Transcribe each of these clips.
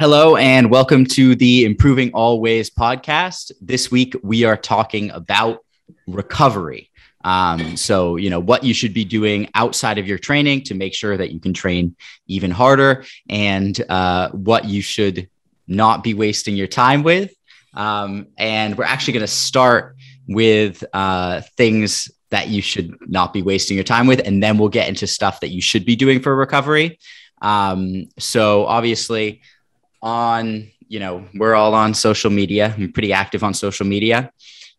Hello, and welcome to the Improving All Ways podcast. This week, we are talking about recovery. Um, so, you know, what you should be doing outside of your training to make sure that you can train even harder, and uh, what you should not be wasting your time with. Um, and we're actually going to start with uh, things that you should not be wasting your time with, and then we'll get into stuff that you should be doing for recovery. Um, so, obviously, on, you know, we're all on social media. I'm pretty active on social media.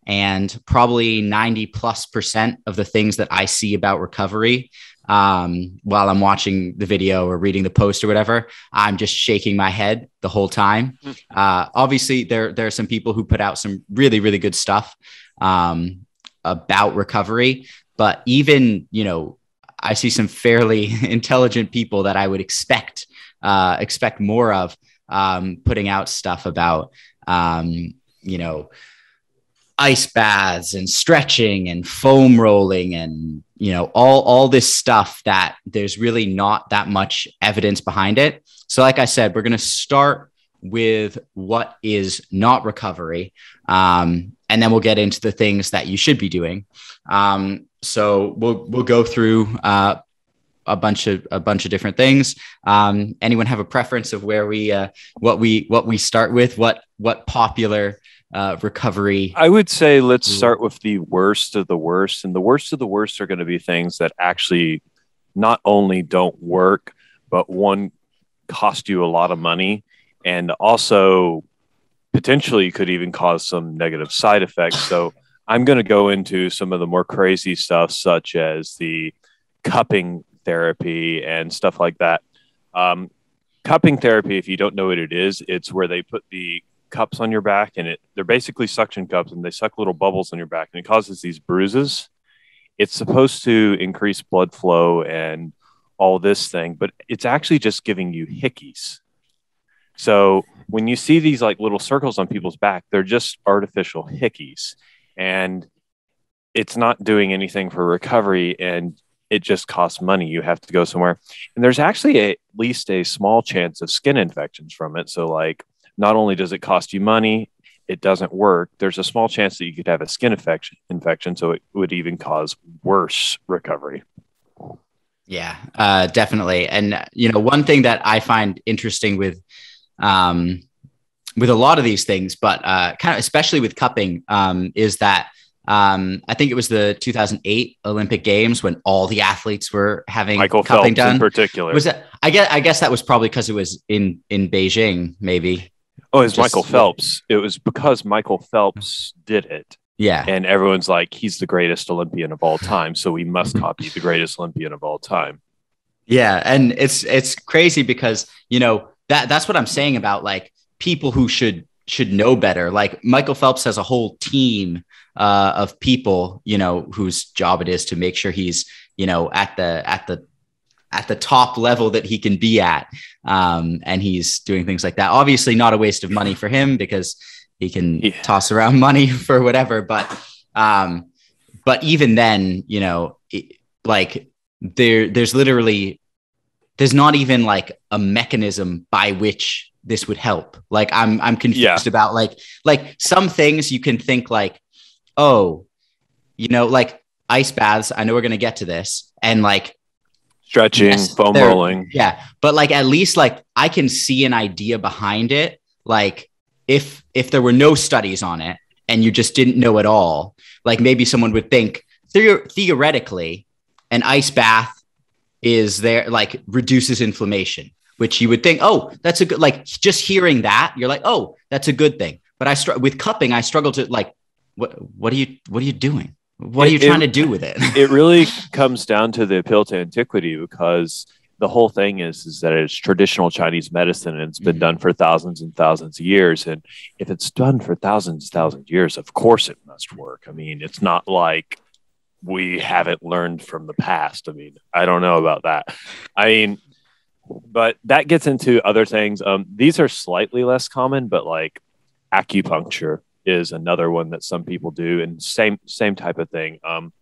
And probably 90 plus percent of the things that I see about recovery um, while I'm watching the video or reading the post or whatever, I'm just shaking my head the whole time. Hmm. Uh, obviously, there, there are some people who put out some really, really good stuff um, about recovery. But even, you know, I see some fairly intelligent people that I would expect uh, expect more of um, putting out stuff about, um, you know, ice baths and stretching and foam rolling and you know all all this stuff that there's really not that much evidence behind it. So like i said we're going to start with what is not recovery um, and then we'll get into the things that you should be doing. Um, so we'll we'll go through uh, a bunch of a bunch of different things. Um, anyone have a preference of where we uh, what we what we start with? What what popular uh, recovery? I would say let's start with the worst of the worst, and the worst of the worst are going to be things that actually not only don't work, but one cost you a lot of money, and also potentially could even cause some negative side effects. So. I'm going to go into some of the more crazy stuff, such as the cupping therapy and stuff like that. Um, cupping therapy, if you don't know what it is, it's where they put the cups on your back and it they're basically suction cups and they suck little bubbles on your back and it causes these bruises. It's supposed to increase blood flow and all this thing, but it's actually just giving you hickeys. So when you see these like little circles on people's back, they're just artificial hickeys and it's not doing anything for recovery and it just costs money. You have to go somewhere. And there's actually a, at least a small chance of skin infections from it. So, like, not only does it cost you money, it doesn't work. There's a small chance that you could have a skin infection, infection so it would even cause worse recovery. Yeah, uh, definitely. And you know, one thing that I find interesting with um, with a lot of these things, but uh, kind of especially with cupping, um, is that um, I think it was the 2008 Olympic Games when all the athletes were having Michael cupping Phelps done. In particular, was that? I guess I guess that was probably because it was in in Beijing, maybe. Oh, it was Just, Michael Phelps. It was because Michael Phelps did it. Yeah, and everyone's like, he's the greatest Olympian of all time, so we must copy the greatest Olympian of all time. Yeah, and it's it's crazy because you know that that's what I'm saying about like people who should should know better. Like Michael Phelps has a whole team uh, of people, you know, whose job it is to make sure he's, you know, at the at the at the top level that he can be at, um, and he's doing things like that. Obviously, not a waste of money for him because he can yeah. toss around money for whatever. But um, but even then, you know, it, like there there's literally there's not even like a mechanism by which this would help. Like I'm I'm confused yeah. about like like some things you can think like oh, you know, like ice baths. I know we're going to get to this. And like stretching, yes, foam rolling. Yeah. But like at least like I can see an idea behind it. Like if if there were no studies on it and you just didn't know at all, like maybe someone would think the- theoretically an ice bath is there like reduces inflammation which you would think oh that's a good like just hearing that you're like oh that's a good thing but i str- with cupping i struggle to like what what are you what are you doing? What are you trying it, to do with it? it really comes down to the appeal to antiquity because the whole thing is is that it's traditional Chinese medicine and it's been mm-hmm. done for thousands and thousands of years. And if it's done for thousands and thousands of years, of course it must work. I mean, it's not like we haven't learned from the past. I mean, I don't know about that. I mean, but that gets into other things. Um, these are slightly less common, but like acupuncture is another one that some people do, and same same type of thing. Um,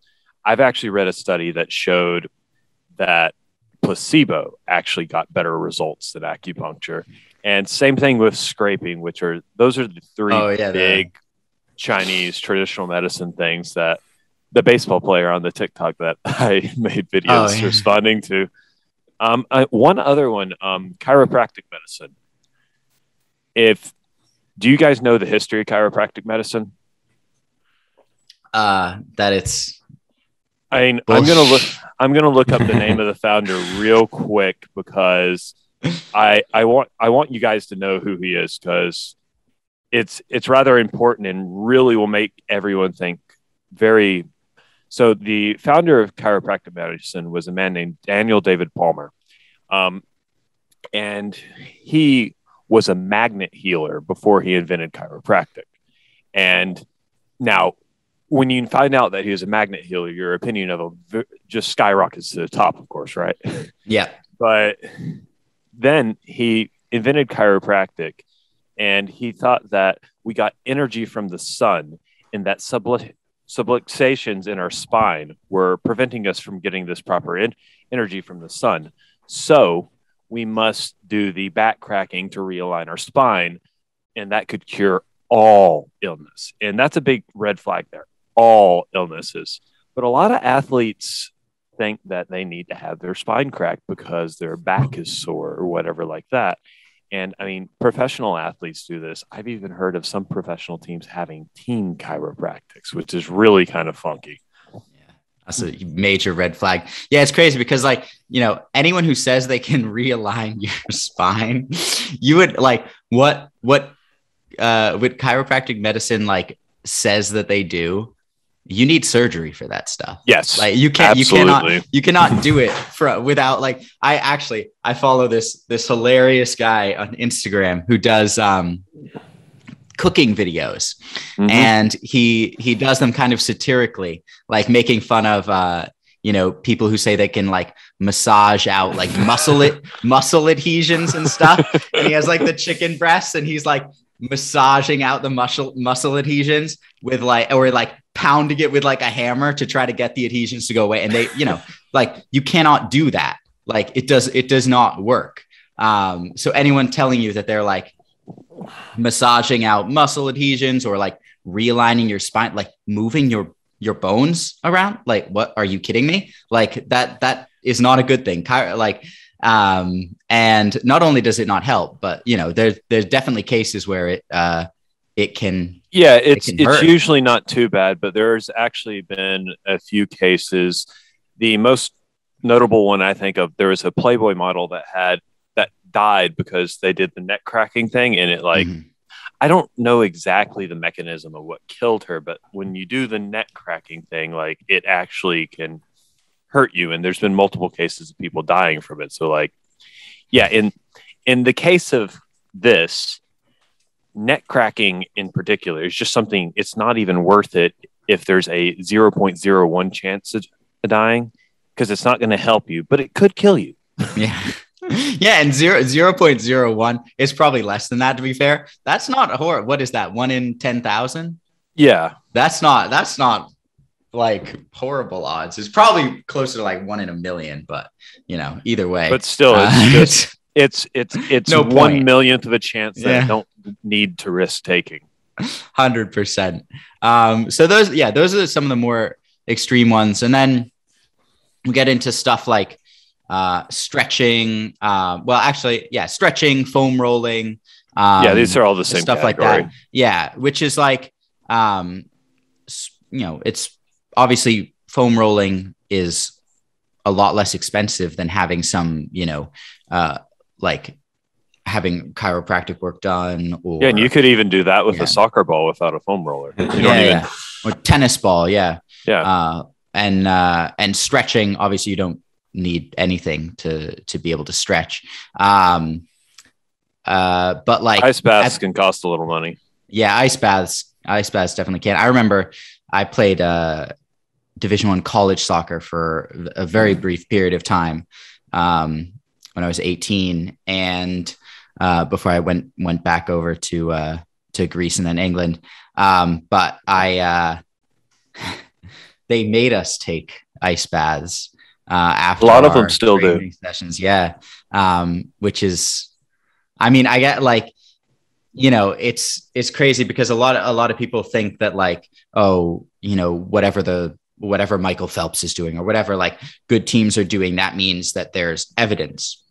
I've actually read a study that showed that placebo actually got better results than acupuncture. And same thing with scraping, which are those are the three oh, yeah, big Chinese traditional medicine things that the baseball player on the TikTok that I made videos oh, yeah. responding to. Um, I, one other one, um, chiropractic medicine. If do you guys know the history of chiropractic medicine? Uh, that it's. I mean, I'm gonna look. I'm gonna look up the name of the founder real quick because I I want I want you guys to know who he is because it's it's rather important and really will make everyone think very so the founder of chiropractic medicine was a man named daniel david palmer um, and he was a magnet healer before he invented chiropractic. And now when you find out that he was a magnet healer your opinion of him just skyrockets to the top of course right? Yeah. But then he invented chiropractic and he thought that we got energy from the sun and that sublu- subluxations in our spine were preventing us from getting this proper in- energy from the sun. So we must do the back cracking to realign our spine, and that could cure all illness. And that's a big red flag there all illnesses. But a lot of athletes think that they need to have their spine cracked because their back is sore or whatever like that. And I mean, professional athletes do this. I've even heard of some professional teams having team chiropractics, which is really kind of funky. That's a major red flag. Yeah, it's crazy because, like, you know, anyone who says they can realign your spine, you would like what, what, uh, with chiropractic medicine, like, says that they do you need surgery for that stuff. Yes. Like you can't absolutely. you cannot you cannot do it for without like I actually I follow this this hilarious guy on Instagram who does um cooking videos. Mm-hmm. and he he does them kind of satirically like making fun of uh you know people who say they can like massage out like muscle it muscle adhesions and stuff. And he has like the chicken breasts and he's like massaging out the muscle muscle adhesions with like or like pounding it with like a hammer to try to get the adhesions to go away. And they you know like you cannot do that. Like it does it does not work. Um so anyone telling you that they're like massaging out muscle adhesions or like realigning your spine like moving your your bones around like what are you kidding me like that that is not a good thing like um, and not only does it not help, but you know, there's there's definitely cases where it uh, it can. Yeah, it's it it's usually not too bad, but there's actually been a few cases. The most notable one I think of there was a Playboy model that had died because they did the neck cracking thing, and it like. Mm-hmm. I don't know exactly the mechanism of what killed her, but when you do the neck cracking thing, like it actually can hurt you and there's been multiple cases of people dying from it so like yeah in in the case of this neck cracking in particular is just something it's not even worth it if there's a 0.01 chance of dying because it's not going to help you but it could kill you yeah yeah and 0 0.01 is probably less than that to be fair that's not a horror what is that one in 10,000 yeah that's not that's not like horrible odds. It's probably closer to like one in a million, but you know, either way. But still, it's uh, just, it's it's it's no one point. millionth of a chance that yeah. I don't need to risk taking. Hundred percent. Um, so those, yeah, those are some of the more extreme ones, and then we get into stuff like uh, stretching. Uh, well, actually, yeah, stretching, foam rolling. Um, yeah, these are all the same stuff category. like that. Yeah, which is like, um, you know, it's obviously foam rolling is a lot less expensive than having some, you know, uh, like having chiropractic work done. Or, yeah, and you could even do that with yeah. a soccer ball without a foam roller. You yeah, even... yeah, or tennis ball. Yeah, yeah, uh, and uh, and stretching. Obviously, you don't need anything to to be able to stretch. Um, uh, but like ice baths can cost a little money. Yeah, ice baths. Ice baths definitely can. I remember I played uh, Division One college soccer for a very mm-hmm. brief period of time um, when I was 18, and uh, before I went went back over to uh, to Greece and then England. Um, but I uh, they made us take ice baths uh, after A lot of them still do. sessions. Yeah, um, which is, I mean, I get like, you know, it's it's crazy because a lot of a lot of people think that like, oh, you know, whatever the whatever Michael Phelps is doing or whatever like good teams are doing, that means that there's evidence.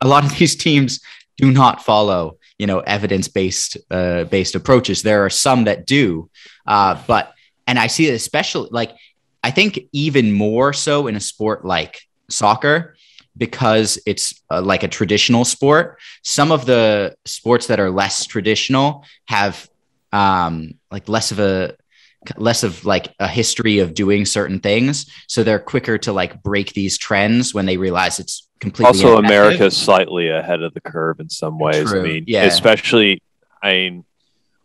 A lot of these teams do not follow, you know, evidence based uh, based approaches. There are some that do, uh, but and I see it especially like I think even more so in a sport like soccer because it's uh, like a traditional sport. Some of the sports that are less traditional have um, like less of a less of like a history of doing certain things so they're quicker to like break these trends when they realize it's completely also ineffective. America's slightly ahead of the curve in some ways. True, I mean, yeah. especially I mean,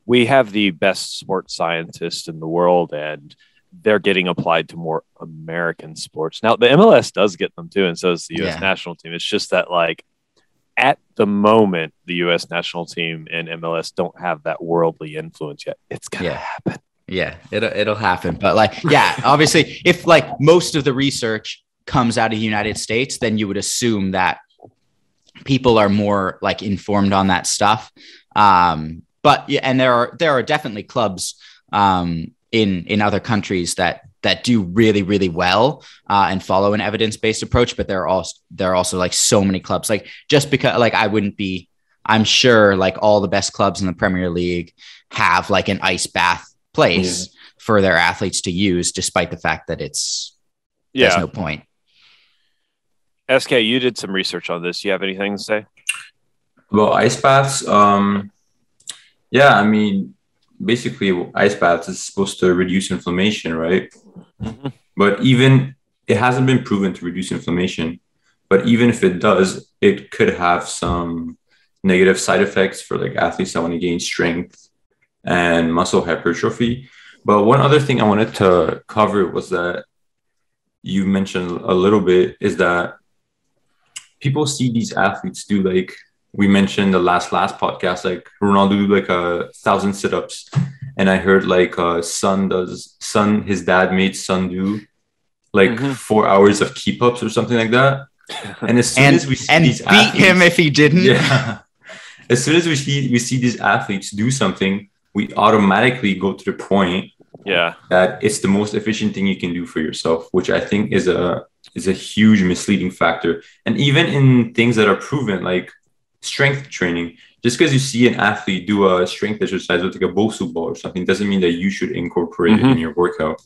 we have the best sports scientists in the world and they're getting applied to more American sports. Now the MLS does get them too, and so does the US Yeah. national team. It's just that like at the moment, the US national team and MLS don't have that worldly influence yet. It's gonna Yeah. happen. Yeah, it'll it'll happen. But like, yeah, obviously, if like most of the research comes out of the United States, then you would assume that people are more like informed on that stuff. Um, but yeah, and there are there are definitely clubs um, in in other countries that that do really really well uh, and follow an evidence based approach. But there are also there are also like so many clubs. Like just because like I wouldn't be, I'm sure like all the best clubs in the Premier League have like an ice bath place for their athletes to use, despite the fact that it's there's Yeah. no point. SK, you did some research on this. You have anything to say? Well, ice baths, um, yeah, I mean, basically, ice baths is supposed to reduce inflammation, right? Mhm. But even it hasn't been proven to reduce inflammation. But even if it does, it could have some negative side effects for like athletes that want to gain strength and muscle hypertrophy. But one other thing I wanted to cover was that you mentioned a little bit is that people see these athletes do like we mentioned the last last podcast like Ronaldo do like a thousand sit-ups and I heard like uh son does son his dad made son do like Mhm. four hours of keep ups or something like that and as soon And as we see and these beat him if he didn't. yeah as soon as we see we see these athletes do something we automatically go to the point Yeah. that it's the most efficient thing you can do for yourself, which I think is a is a huge misleading factor. And even in things that are proven, like strength training, just because you see an athlete do a strength exercise with like a Bosu ball or something, doesn't mean that you should incorporate it in mm-hmm. your workout.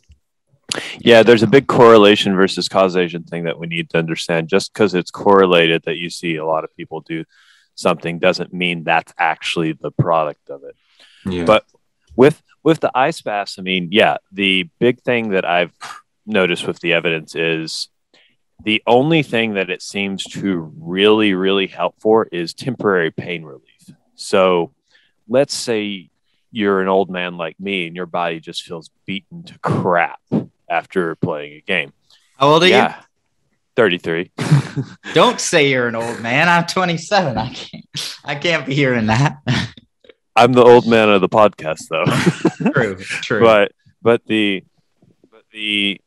Yeah, there's a big correlation versus causation thing that we need to understand. Just because it's correlated that you see a lot of people do something doesn't mean that's actually the product of it. Yeah. But with with the ice baths, I mean, yeah, the big thing that I've noticed with the evidence is the only thing that it seems to really, really help for is temporary pain relief. So let's say you're an old man like me and your body just feels beaten to crap after playing a game. How old are yeah. 33. Don't say you're an old man. I'm 27. I can't. I can't be hearing that. I'm the old man of the podcast though. true. True. but but the but the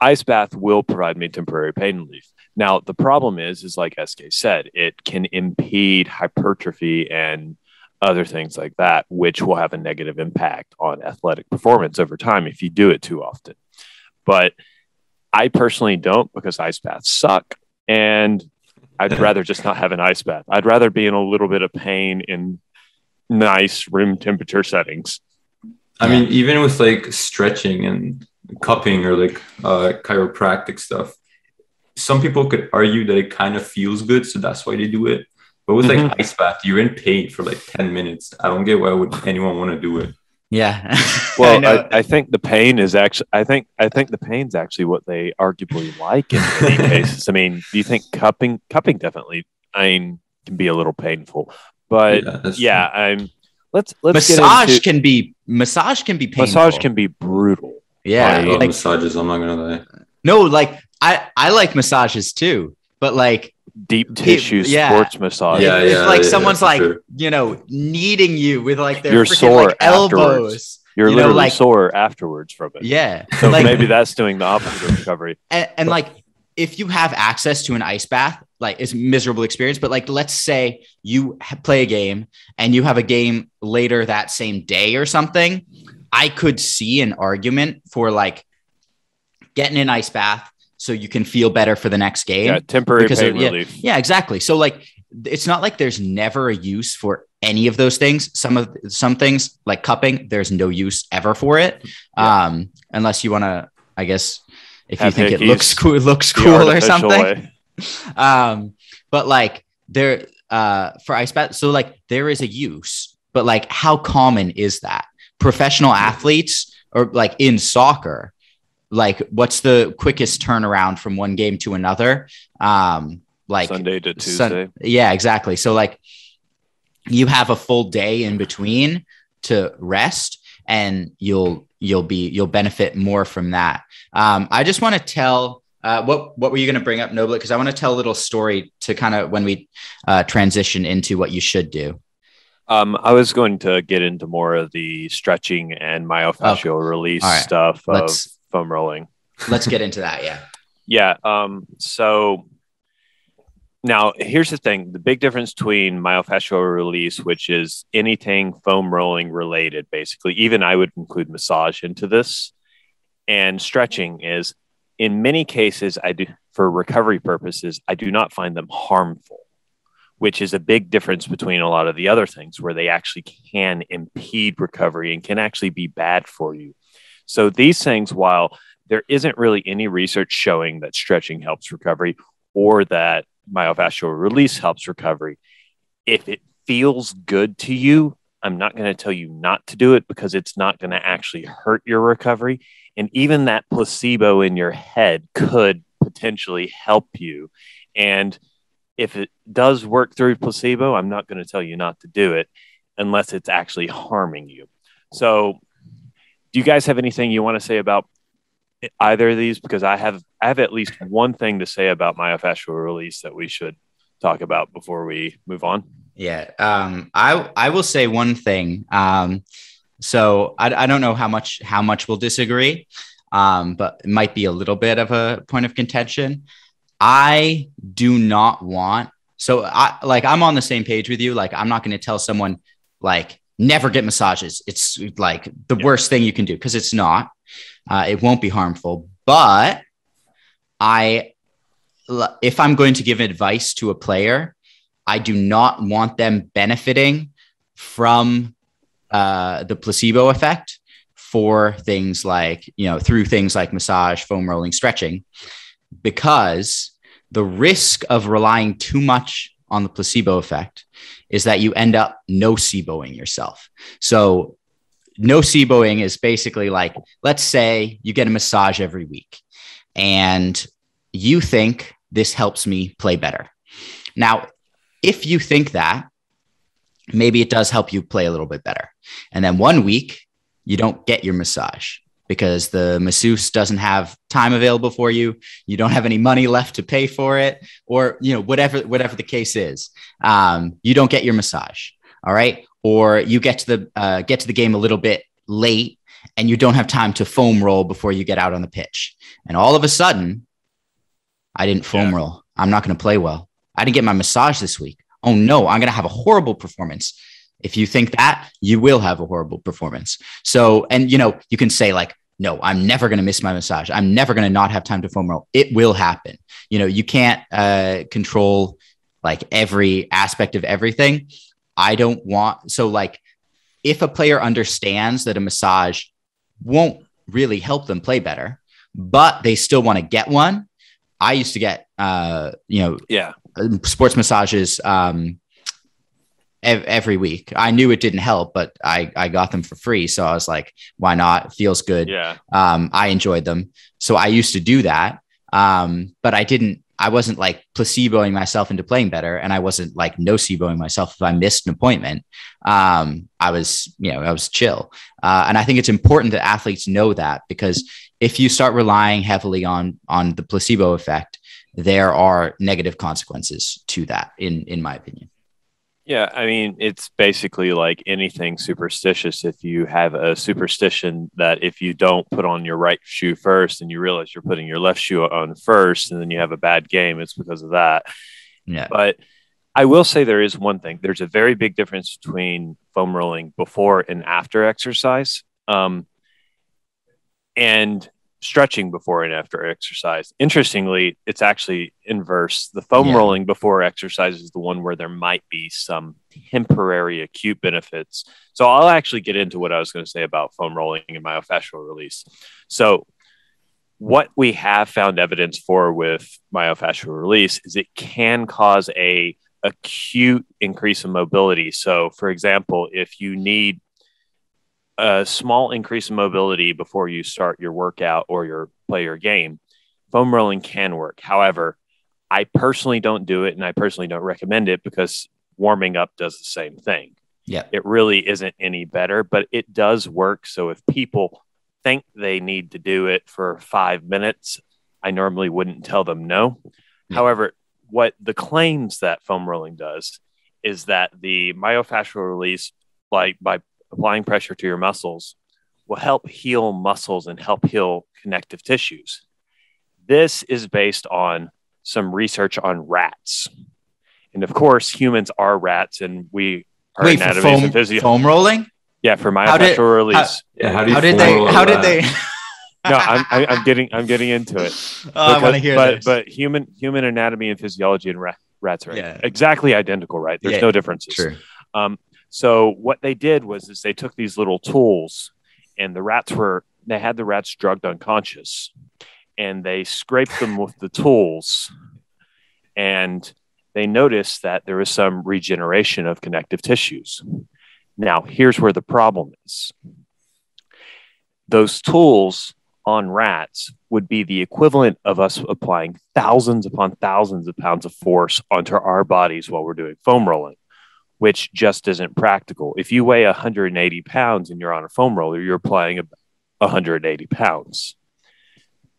ice bath will provide me temporary pain relief. Now the problem is is like SK said, it can impede hypertrophy and other things like that, which will have a negative impact on athletic performance over time if you do it too often. But I personally don't because ice baths suck. And I'd rather just not have an ice bath. I'd rather be in a little bit of pain in nice room temperature settings. I mean, even with like stretching and cupping or like uh, chiropractic stuff, some people could argue that it kind of feels good, so that's why they do it. But with Mhm. like ice bath, you're in pain for like 10 minutes. I don't get why would anyone want to do it. yeah. Well, know. I, I, think the pain is actually. I think. I think the pain's actually what they arguably like in many cases. I mean, do you think cupping? Cupping definitely. I mean, can be a little painful, but yeah, that's I'm. Let's let's massage get into, can be massage can be painful. massage can be brutal. Yeah. I love like, massages. I'm not gonna lie. no, like I I like massages too, but like Deep tissue yeah. sports massage. Yeah, if, yeah, like yeah, someone's for like sure. you know kneading you with like their You're freaking, sore like elbows. You're You know, literally like- sore afterwards from it. Yeah. So like, maybe that's doing the opposite of recovery. and, and like if you have access to an ice bath, like it's a miserable experience, but like let's say you play a game and you have a game later that same day or something, I could see an argument for like getting an ice bath so you can feel better for the next game. Yeah, temporary pain of- yeah, relief. Yeah, exactly. So like it's not like there's never a use for any of those things. Some of some things like cupping, there's no use ever for it. Yeah. Um, unless you want to, I guess if Have you think it looks cool, looks cool or something. Um, but like there uh for ice bath, so like there is a use, but like how common is that? Professional athletes or like in soccer, like what's the quickest turnaround from one game to another? Um, like Sunday to Sun- Tuesday. yeah, exactly. So like you have a full day in between to rest and you'll you'll be you'll benefit more from that. Um, I just want to tell uh, what what were you going to bring up, Noblet? Because I want to tell a little story to kind of when we uh, transition into what you should do. Um, I was going to get into more of the stretching and myofascial release All right. stuff of Let's- foam rolling. Let's get into that. Yeah. Yeah. Um, so now here's the thing: the big difference between myofascial release, which is anything foam rolling related, basically, even I would include massage into this, and stretching is in many cases I do for recovery purposes, I do not find them harmful, which is a big difference between a lot of the other things where they actually can impede recovery and can actually be bad for you. So these things, while there isn't really any research showing that stretching helps recovery or that myofascial release helps recovery. If it feels good to you, I'm not going to tell you not to do it because it's not going to actually hurt your recovery. And even that placebo in your head could potentially help you. And if it does work through placebo, I'm not going to tell you not to do it unless it's actually harming you. So, do you guys have anything you want to say about either of these because I have I have at least one thing to say about myofascial release that we should talk about before we move on. Yeah. Um, I I will say one thing. Um, so I, I don't know how much how much we'll disagree, um, but it might be a little bit of a point of contention. I do not want so I like I'm on the same page with you. Like I'm not going to tell someone like never get massages. It's like the Yeah. worst thing you can do because it's not. Uh, it won't be harmful, but I if I'm going to give advice to a player, I do not want them benefiting from uh, the placebo effect for things like, you know, through things like massage, foam rolling, stretching, because the risk of relying too much on the placebo effect is that you end up noceboing yourself. So, noceboing is basically like, let's say you get a massage every week and you think this helps me play better. Now, if you think that, maybe it does help you play a little bit better. And then one week, you don't get your massage because the masseuse doesn't have time available for you. You don't have any money left to pay for it, or you know whatever whatever the case is. Um, you don't get your massage. All right, or you get to the uh, get to the game a little bit late, and you don't have time to foam roll before you get out on the pitch. And all of a sudden, I didn't foam Yeah. roll. I'm not going to play well. I didn't get my massage this week. Oh no, I'm going to have a horrible performance. If you think that, you will have a horrible performance. So, and you know, you can say like, no, I'm never going to miss my massage. I'm never going to not have time to foam roll. It will happen. You know, you can't uh, control like every aspect of everything. I don't want, so like, if a player understands that a massage won't really help them play better, but they still want to get one, I used to get, uh, you know, Yeah. sports massages um, ev- every week. I knew it didn't help, but I, I got them for free. So I was like, why not? It feels good. Yeah. Um, I enjoyed them. So I used to do that. Um, but I didn't, I wasn't like placeboing myself into playing better. And I wasn't like noceboing myself if I missed an appointment. Um, I was, you know, I was chill. Uh, and I think it's important that athletes know that because if you start relying heavily on, on the placebo effect, there are negative consequences to that in, in my opinion. Yeah, I mean, it's basically like anything superstitious. If you have a superstition that if you don't put on your right shoe first and you realize you're putting your left shoe on first and then you have a bad game, it's because of that. Yeah. But I will say there is one thing. There's a very big difference between foam rolling before and after exercise. Um, and stretching before and after exercise. Interestingly, it's actually inverse. The foam Yeah. rolling before exercise is the one where there might be some temporary acute benefits. So I'll actually get into what I was going to say about foam rolling and myofascial release. So what we have found evidence for with myofascial release is it can cause a acute increase in mobility. So for example, if you need a small increase in mobility before you start your workout or your play your game, foam rolling can work. However, I personally don't do it and I personally don't recommend it because warming up does the same thing. Yeah. It really isn't any better, but it does work. So if people think they need to do it for five minutes, I normally wouldn't tell them no. Yeah. However, what the claims that foam rolling does is that the myofascial release, like by applying pressure to your muscles, will help heal muscles and help heal connective tissues. This is based on some research on rats. And of course, humans are rats and we are Wait, for anatomies foam, and physio- foam rolling? Yeah, for How did- myofascial release. Yeah, how do you How did they? How did they? no, I'm, I- I'm getting I'm getting into it. Oh, I want to hear but, this. But human human anatomy and physiology and ra- rats are Yeah. exactly identical, right? There's Yeah, no differences. True. Um, so what they did was is they took these little tools, and the rats were they had the rats drugged unconscious, and they scraped them with the tools, and they noticed that there was some regeneration of connective tissues. Now here's where the problem is. Those tools on rats would be the equivalent of us applying thousands upon thousands of pounds of force onto our bodies while we're doing foam rolling which just isn't practical. If you weigh 180 pounds and you're on a foam roller, you're applying a- 180 pounds.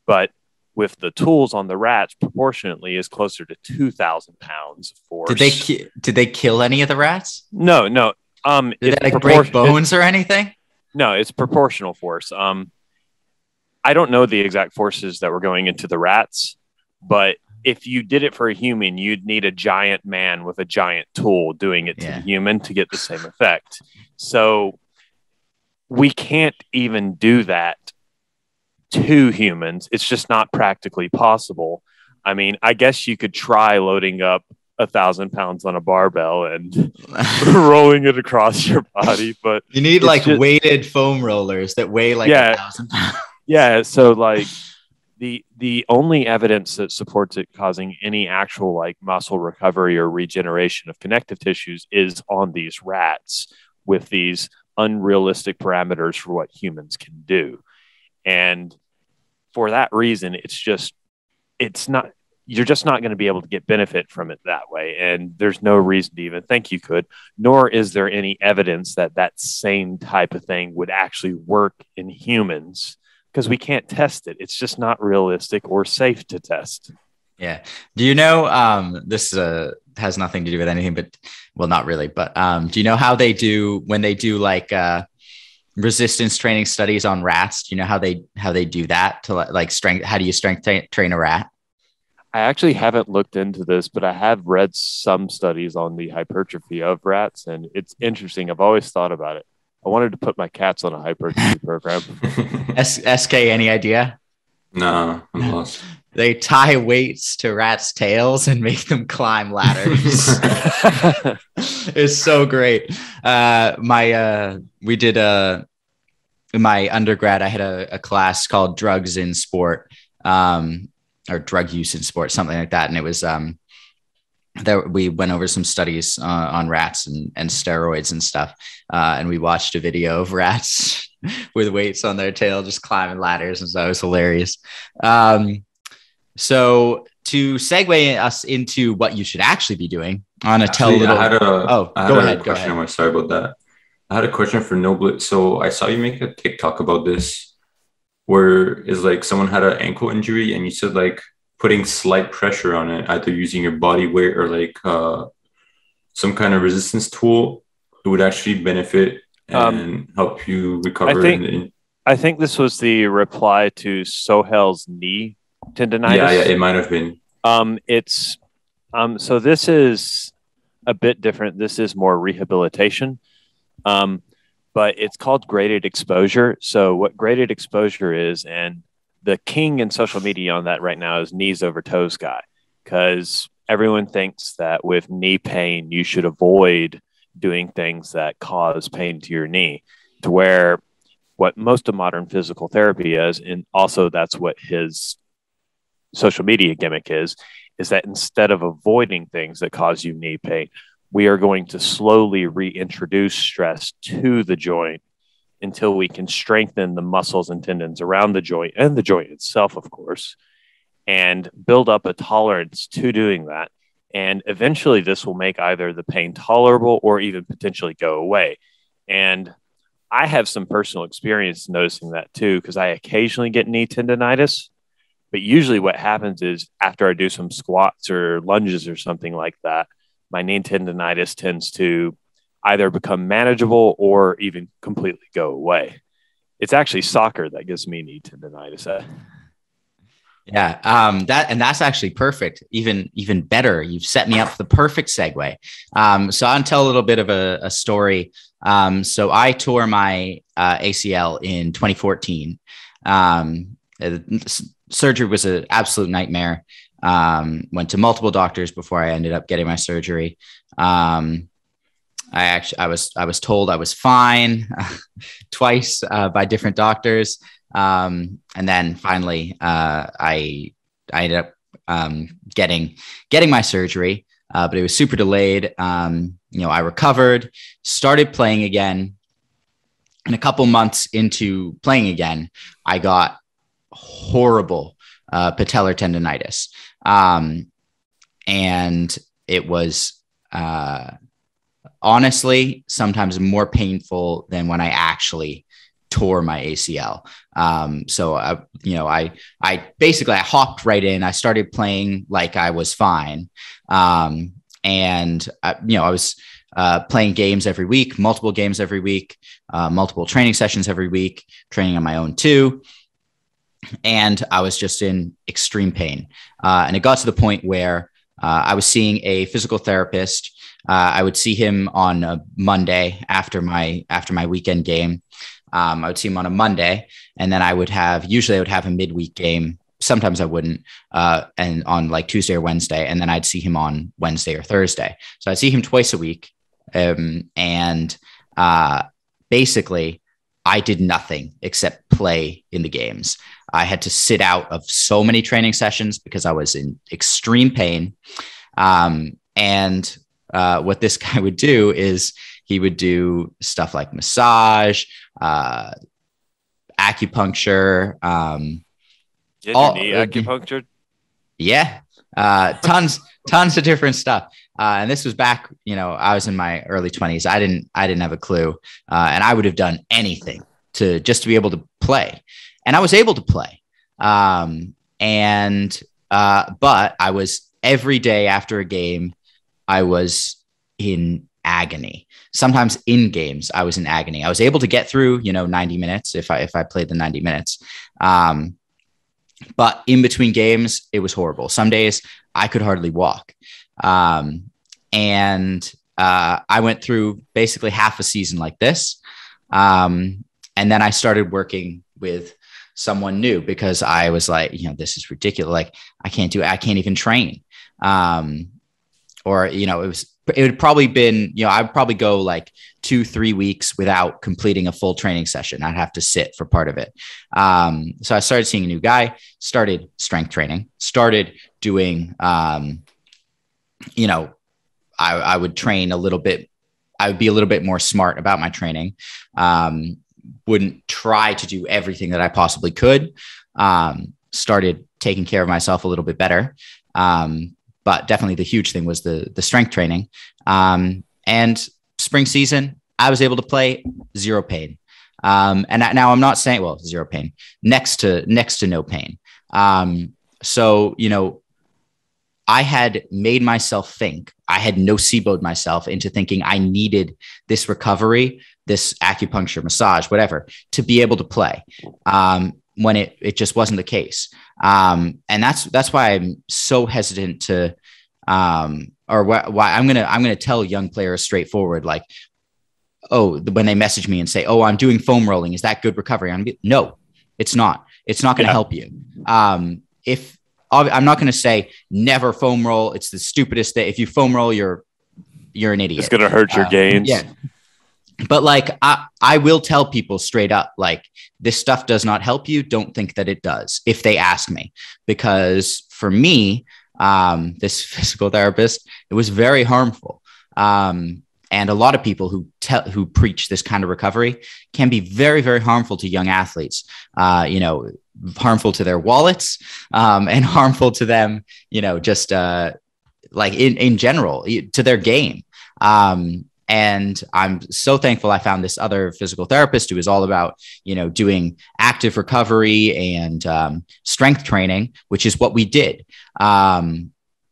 But with the tools on the rats, proportionately is closer to 2,000 pounds of force. Did they ki- did they kill any of the rats? No, no. Um, Did they like break bones or anything? no, it's proportional force. Um, I don't know the exact forces that were going into the rats, but if you did it for a human, you'd need a giant man with a giant tool doing it to Yeah. the human to get the same effect. So we can't even do that to humans. It's just not practically possible. I mean, I guess you could try loading up a thousand pounds on a barbell and rolling it across your body, but you need like just- weighted foam rollers that weigh like Yeah. a thousand pounds. yeah so like the the only evidence that supports it causing any actual like muscle recovery or regeneration of connective tissues is on these rats with these unrealistic parameters for what humans can do. And for that reason it's just it's not you're just not going to be able to get benefit from it that way. And there's no reason to even think you could nor is there any evidence that that same type of thing would actually work in humans because we can't test it. It's just not realistic or safe to test. Yeah. Do you know um this uh has nothing to do with anything but well not really, but um do you know how they do when they do like uh resistance training studies on rats? Do you know how they how they do that to like strength how do you strength tra- train a rat? I actually haven't looked into this, but I have read some studies on the hypertrophy of rats, and it's interesting. I've always thought about it. I wanted to put my cats on a hypertrophy program. S- SK any idea? no, I'm lost. They tie weights to rats' tails and make them climb ladders. it's so great. Uh, my uh, we did a in my undergrad. I had a, a class called drugs in sport, um, or drug use in sport, something like that, and it was um, there we went over some studies uh, on rats and, and steroids and stuff, uh, and we watched a video of rats with weights on their tail just climbing ladders, and so it was hilarious. Um, so to segue us into what you should actually be doing on a tell little. I had a, Oh, I had go a ahead, go question. ahead. Sorry about that. I had a question for Noblet. So I saw you make a TikTok about this, where is like someone had an ankle injury, and you said like putting slight pressure on it, either using your body weight or like uh, some kind of resistance tool, it would actually benefit Um, and help you recover. I think- in- in- I think this was the reply to Sohel's knee tendonitis. yeah, yeah, it might have been. Um, it's um, so this is a bit different. This is more rehabilitation, um, but it's called graded exposure. So what graded exposure is, and the king in social media on that right now is knees over toes guy, because everyone thinks that with knee pain you should avoid doing things that cause pain to your knee, to where what most of modern physical therapy is, and also that's what his social media gimmick is, is that instead of avoiding things that cause you knee pain, we are going to slowly reintroduce stress to the joint until we can strengthen the muscles and tendons around the joint and the joint itself, of course, and build up a tolerance to doing that. And eventually, this will make either the pain tolerable or even potentially go away. And I have some personal experience noticing that too, because I occasionally get knee tendonitis. But usually, what happens is after I do some squats or lunges or something like that, my knee tendonitis tends to either become manageable or even completely go away. It's actually soccer that gives me need knee tendonitis. Yeah, um, that and that's actually perfect. Even even better, you've set me up for the perfect segue. Um, so I'll tell a little bit of a, a story. Um, so I tore my uh, ACL in 2014. Um, uh, surgery was an absolute nightmare. Um, went to multiple doctors before I ended up getting my surgery. Um, I actually I was I was told I was fine twice uh, by different doctors. Um, and then finally, uh, I I ended up um, getting getting my surgery, uh, but it was super delayed. Um, you know, I recovered, started playing again, and a couple months into playing again, I got horrible uh, patellar tendonitis, um, and it was uh, honestly sometimes more painful than when I actually tore my ACL. Um, so I, you know, I, I basically I hopped right in. I started playing like I was fine. Um, and I, you know, I was uh, playing games every week, multiple games every week, uh, multiple training sessions every week, training on my own too. And I was just in extreme pain. Uh, and it got to the point where uh, I was seeing a physical therapist. Uh, I would see him on a Monday after my after my weekend game. Um, I would see him on a Monday, and then I would have usually I would have a midweek game. Sometimes I wouldn't, uh, and on like Tuesday or Wednesday, and then I'd see him on Wednesday or Thursday. So I'd see him twice a week, um, and uh, basically I did nothing except play in the games. I had to sit out of so many training sessions because I was in extreme pain, um, and uh, what this guy would do is he would do stuff like massage, uh, acupuncture, um, Get All- knee acupunctured. yeah, uh, tons, tons of different stuff. Uh, and this was back, you know, I was in my early twenties. I didn't, I didn't have a clue, uh, and I would have done anything to just to be able to play, and I was able to play. Um, and uh, but I was every day after a game, I was in agony. Sometimes in games, I was in agony. I was able to get through, you know, 90 minutes if I if I played the 90 minutes. Um, but in between games, it was horrible. Some days I could hardly walk. Um, and uh, I went through basically half a season like this. Um, and then I started working with someone new because I was like, you know, this is ridiculous. Like, I can't do it. I can't even train. Um, or, you know, it was, it would probably been, you know, I'd probably go like two, three weeks without completing a full training session. I'd have to sit for part of it. Um, so I started seeing a new guy, started strength training, started doing, um, you know, I, I would train a little bit. I would be a little bit more smart about my training. Um, wouldn't try to do everything that I possibly could. Um, started taking care of myself a little bit better. Um, but definitely the huge thing was the the strength training. Um, and spring season, I was able to play zero pain. Um, and now I'm not saying well zero pain, next to next to no pain. Um, so you know, I had made myself think, I had no noceboed myself into thinking I needed this recovery, this acupuncture, massage, whatever, to be able to play. Um, when it it just wasn't the case. Um, and that's that's why I'm so hesitant to um, or why, why I'm gonna I'm gonna tell young players straightforward like oh when they message me and say oh I'm doing foam rolling is that good recovery? I'm no it's not. It's not gonna yeah. help you. Um, if I'm not gonna say never foam roll it's the stupidest thing. If you foam roll you're you're an idiot. It's gonna hurt your uh, gains. yeah but like I, I will tell people straight up like this stuff does not help you. Don't think that it does if they ask me. Because for me um, this physical therapist it was very harmful. Um, and a lot of people who tell who preach this kind of recovery can be very very harmful to young athletes. Uh, you know harmful to their wallets um, and harmful to them you know just uh, like in, in general to their game. Um, and i'm so thankful i found this other physical therapist who is all about you know doing active recovery and um, strength training which is what we did. Um,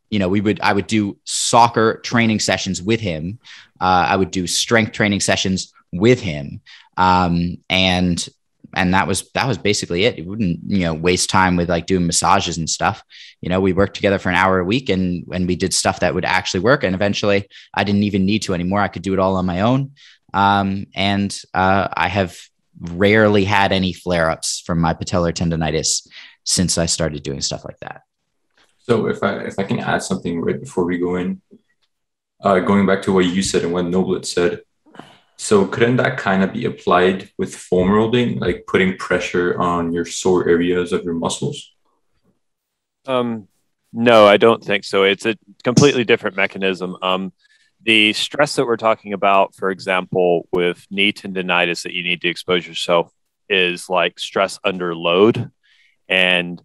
you know we would i would do soccer training sessions with him. Uh, i would do strength training sessions with him. Um, and and that was that was basically it. It wouldn't you know waste time with like doing massages and stuff. You know, we worked together for an hour a week and and we did stuff that would actually work. And eventually, I didn't even need to anymore. I could do it all on my own. Um, and uh, I have rarely had any flare ups from my patellar tendonitis since I started doing stuff like that. So if I if I can add something right before we go in, uh, going back to what you said and what Noblet said, so couldn't that kind of be applied with foam rolling, like putting pressure on your sore areas of your muscles? Um, no, I don't think so. It's a completely different mechanism. Um, the stress that we're talking about, for example, with knee tendonitis that you need to expose yourself is like stress under load. And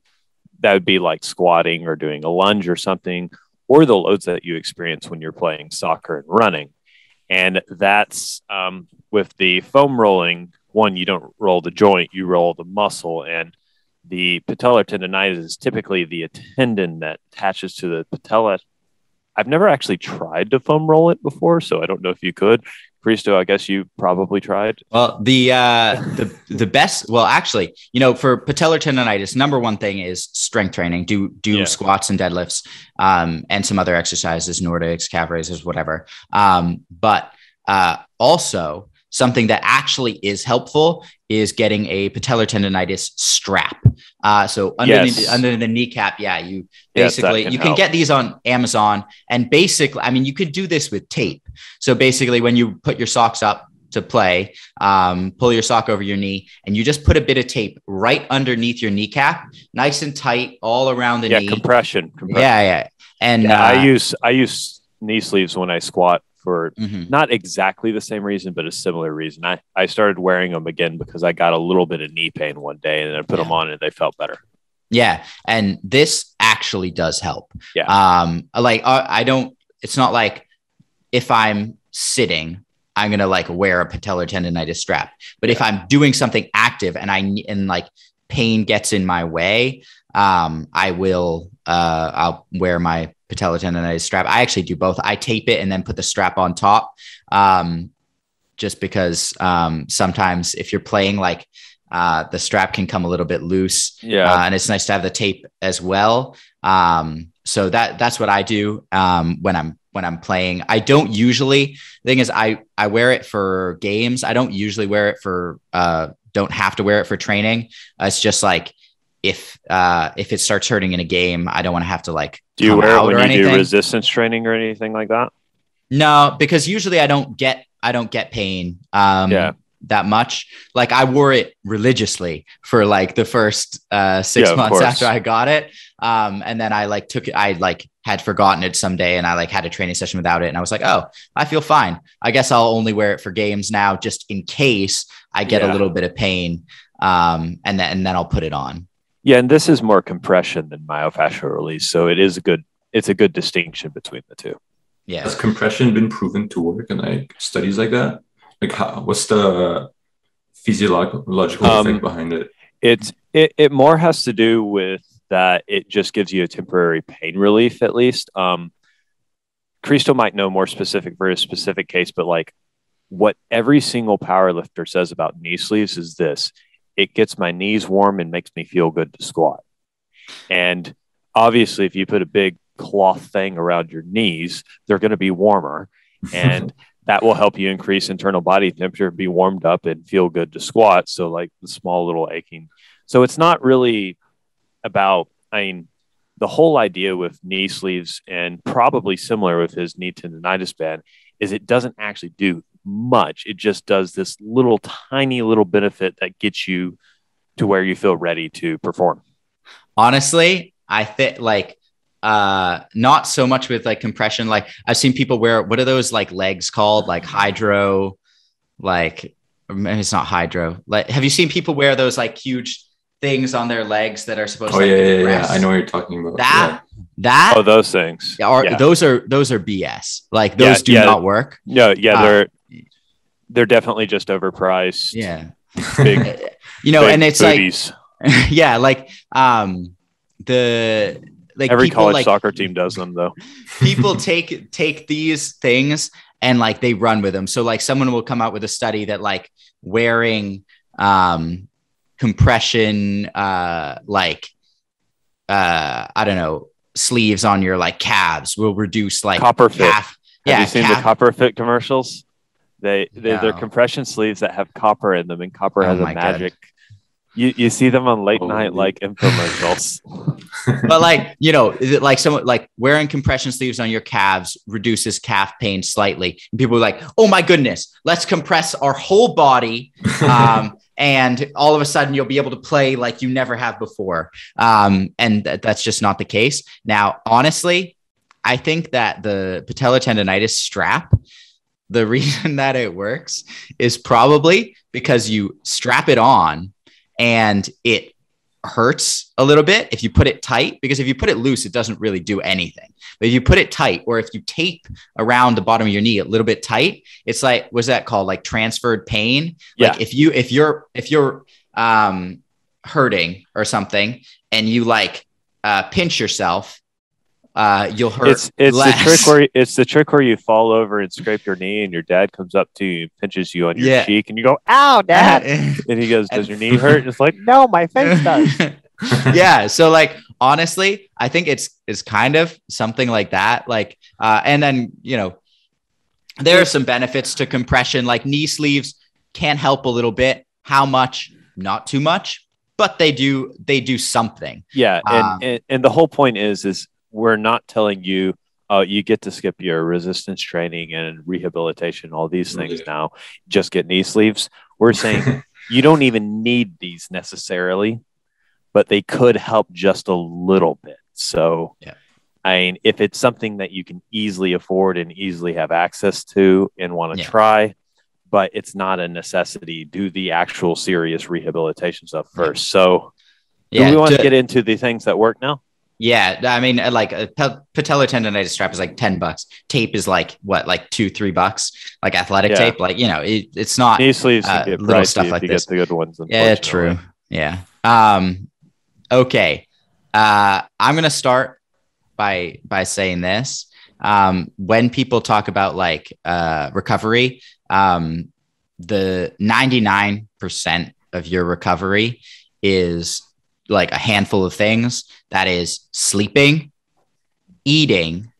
that would be like squatting or doing a lunge or something, or the loads that you experience when you're playing soccer and running. And that's um, with the foam rolling, one, you don't roll the joint, you roll the muscle. And the patellar tendonitis is typically the tendon that attaches to the patella. I've never actually tried to foam roll it before, so I don't know if you could. Christo, I guess you probably tried. Well, the uh, the the best. Well, actually, you know, for patellar tendonitis, number one thing is strength training. Do do yeah. squats and deadlifts, um, and some other exercises, Nordics, calf raises, whatever. Um, but uh, also something that actually is helpful is getting a patellar tendonitis strap. Uh, so under, yes. the, under the kneecap, yeah, you basically yes, can you can help. get these on Amazon, and basically, I mean, you could do this with tape. So basically, when you put your socks up to play, um, pull your sock over your knee, and you just put a bit of tape right underneath your kneecap, nice and tight all around the yeah, knee. Compression, compression. Yeah, yeah. And yeah, uh, I use I use knee sleeves when I squat for mm-hmm. not exactly the same reason, but a similar reason. I, I started wearing them again because I got a little bit of knee pain one day and I put yeah. them on and they felt better. Yeah. And this actually does help. Yeah. Um, like I, I don't, it's not like if I'm sitting, I'm going to like wear a patellar tendonitis strap. But yeah. if I'm doing something active and I, and like pain gets in my way, um, I will, uh, I'll wear my patella tendonitis strap. I actually do both. I tape it and then put the strap on top. Um, just because um, sometimes if you're playing like uh, the strap can come a little bit loose. Yeah. Uh, and it's nice to have the tape as well. Um, so that that's what I do um, when I'm when I'm playing. I don't usually. The thing is, I I wear it for games. I don't usually wear it for. Uh, don't have to wear it for training. It's just like if uh, if it starts hurting in a game, I don't want to have to like. Do you wear it when you anything. do resistance training or anything like that? No, because usually I don't get I don't get pain. Um, yeah. That much. Like I wore it religiously for like the first uh, six yeah, months after I got it, um, and then I like took it. I like had forgotten it someday, and I like had a training session without it, and I was like, oh, I feel fine. I guess I'll only wear it for games now, just in case I get yeah. a little bit of pain, um, and then and then I'll put it on. Yeah, and this is more compression than myofascial release, so it is a good it's a good distinction between the two. Yeah. Has compression been proven to work in like studies like that? Like how what's the physiological um, effect behind it? It's it, it more has to do with that it just gives you a temporary pain relief at least. Um, Christo might know more specific for a specific case, but like what every single power lifter says about knee sleeves is this it gets my knees warm and makes me feel good to squat. And obviously, if you put a big cloth thing around your knees, they're going to be warmer. And that will help you increase internal body temperature, be warmed up, and feel good to squat. So, like the small little aching. So, it's not really about, I mean, the whole idea with knee sleeves and probably similar with his knee tendonitis band is it doesn't actually do much. It just does this little tiny little benefit that gets you to where you feel ready to perform. Honestly, I think like uh not so much with like compression like I've seen people wear what are those like legs called like hydro like it's not hydro. Like have you seen people wear those like huge things on their legs that are supposed oh, to yeah, yeah, yeah, I know what you're talking about. That yeah. that Oh, those things. are Yeah. those are those are BS. Like those Yeah, do yeah. not work. No, yeah, they're Uh, they're definitely just overpriced. Yeah. Big, You know, and it's booties. like yeah, like um the like every people, college like, soccer team does them though. people take take these things and like they run with them. So like someone will come out with a study that like wearing um compression uh like uh I don't know sleeves on your like calves will reduce like Copper fit. calf. Have Yeah, you seen calf- the copper fit commercials? They they they're compression sleeves that have copper in them, and copper Oh has a my God. magic. You you see them on late night Holy. like infomercials. but like you know is it like someone like wearing compression sleeves on your calves reduces calf pain slightly and people are like oh my goodness let's compress our whole body um, and all of a sudden you'll be able to play like you never have before um, and th- that's just not the case now honestly i think that the patellar tendonitis strap the reason that it works is probably because you strap it on and it hurts a little bit if you put it tight because if you put it loose it doesn't really do anything. But if you put it tight or if you tape around the bottom of your knee a little bit tight it's like what's that called? Like transferred pain? Like if you if you're if you're um hurting or something and you like uh pinch yourself uh you'll hurt It's it's less. the trick where it's the trick where you fall over and scrape your knee, and your dad comes up to you and pinches you on your Yeah. cheek, and you go, "Ow, dad!" and he goes, "Does your knee hurt?" And it's like, "No, my face does." yeah so like honestly i think it's it's kind of something like that like uh and then you know there are some benefits to compression like knee sleeves can help a little bit how much not too much but they do they do something Yeah, and, Um, and and the whole point is is we're not telling you oh you get to skip your resistance training and rehabilitation all these things Yeah. now just get knee sleeves. We're saying you don't even need these necessarily, but they could help just a little bit. So Yeah. I mean, if it's something that you can easily afford and easily have access to and want to Yeah. try, but it's not a necessity, do the actual serious rehabilitation stuff first. So do we want to- to get into the things that work now? Yeah, I mean, uh, like a patellar tendonitis strap is like ten bucks. Tape is like what, like two, three bucks. Like athletic Yeah. tape, like you know, it, it's not. Knee sleeves uh, get little stuff like you this. get the good ones. Yeah, true. Yeah. Um. Okay. Uh, I'm gonna start by by saying this. Um, when people talk about like uh recovery, um, the 99 percent of your recovery is like a handful of things. That is sleeping, eating,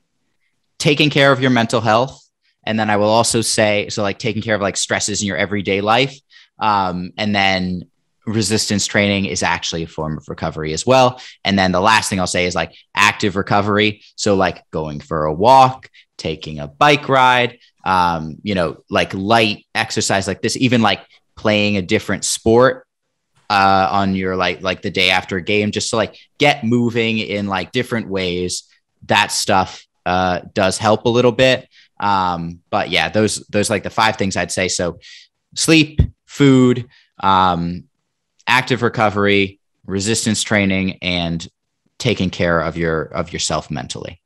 taking care of your mental health, and then I will also say so like taking care of like stresses in your everyday life, um, and then resistance training is actually a form of recovery as well. And then the last thing I'll say is like active recovery. So like going for a walk, taking a bike ride, um, you know, like light exercise like this, even like playing a different sport uh on your like like the day after a game just to like get moving in like different ways that stuff uh does help a little bit um but yeah those those like the five things i'd say so sleep food um active recovery resistance training and taking care of your of yourself mentally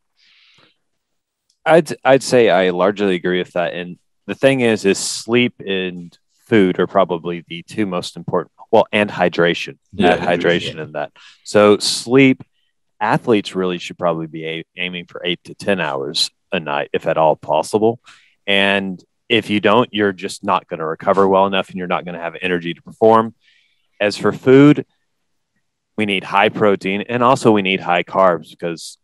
I'd I'd say I largely agree with that. And the thing is, is sleep and food are probably the two most important. Well, and hydration. Yeah, Add hydration hydration. in that. So sleep. athletes really should probably be a- aiming for eight to 10 hours a night, if at all possible. And if you don't, you're just not going to recover well enough and you're not going to have energy to perform. As for food, we need high protein and also we need high carbs because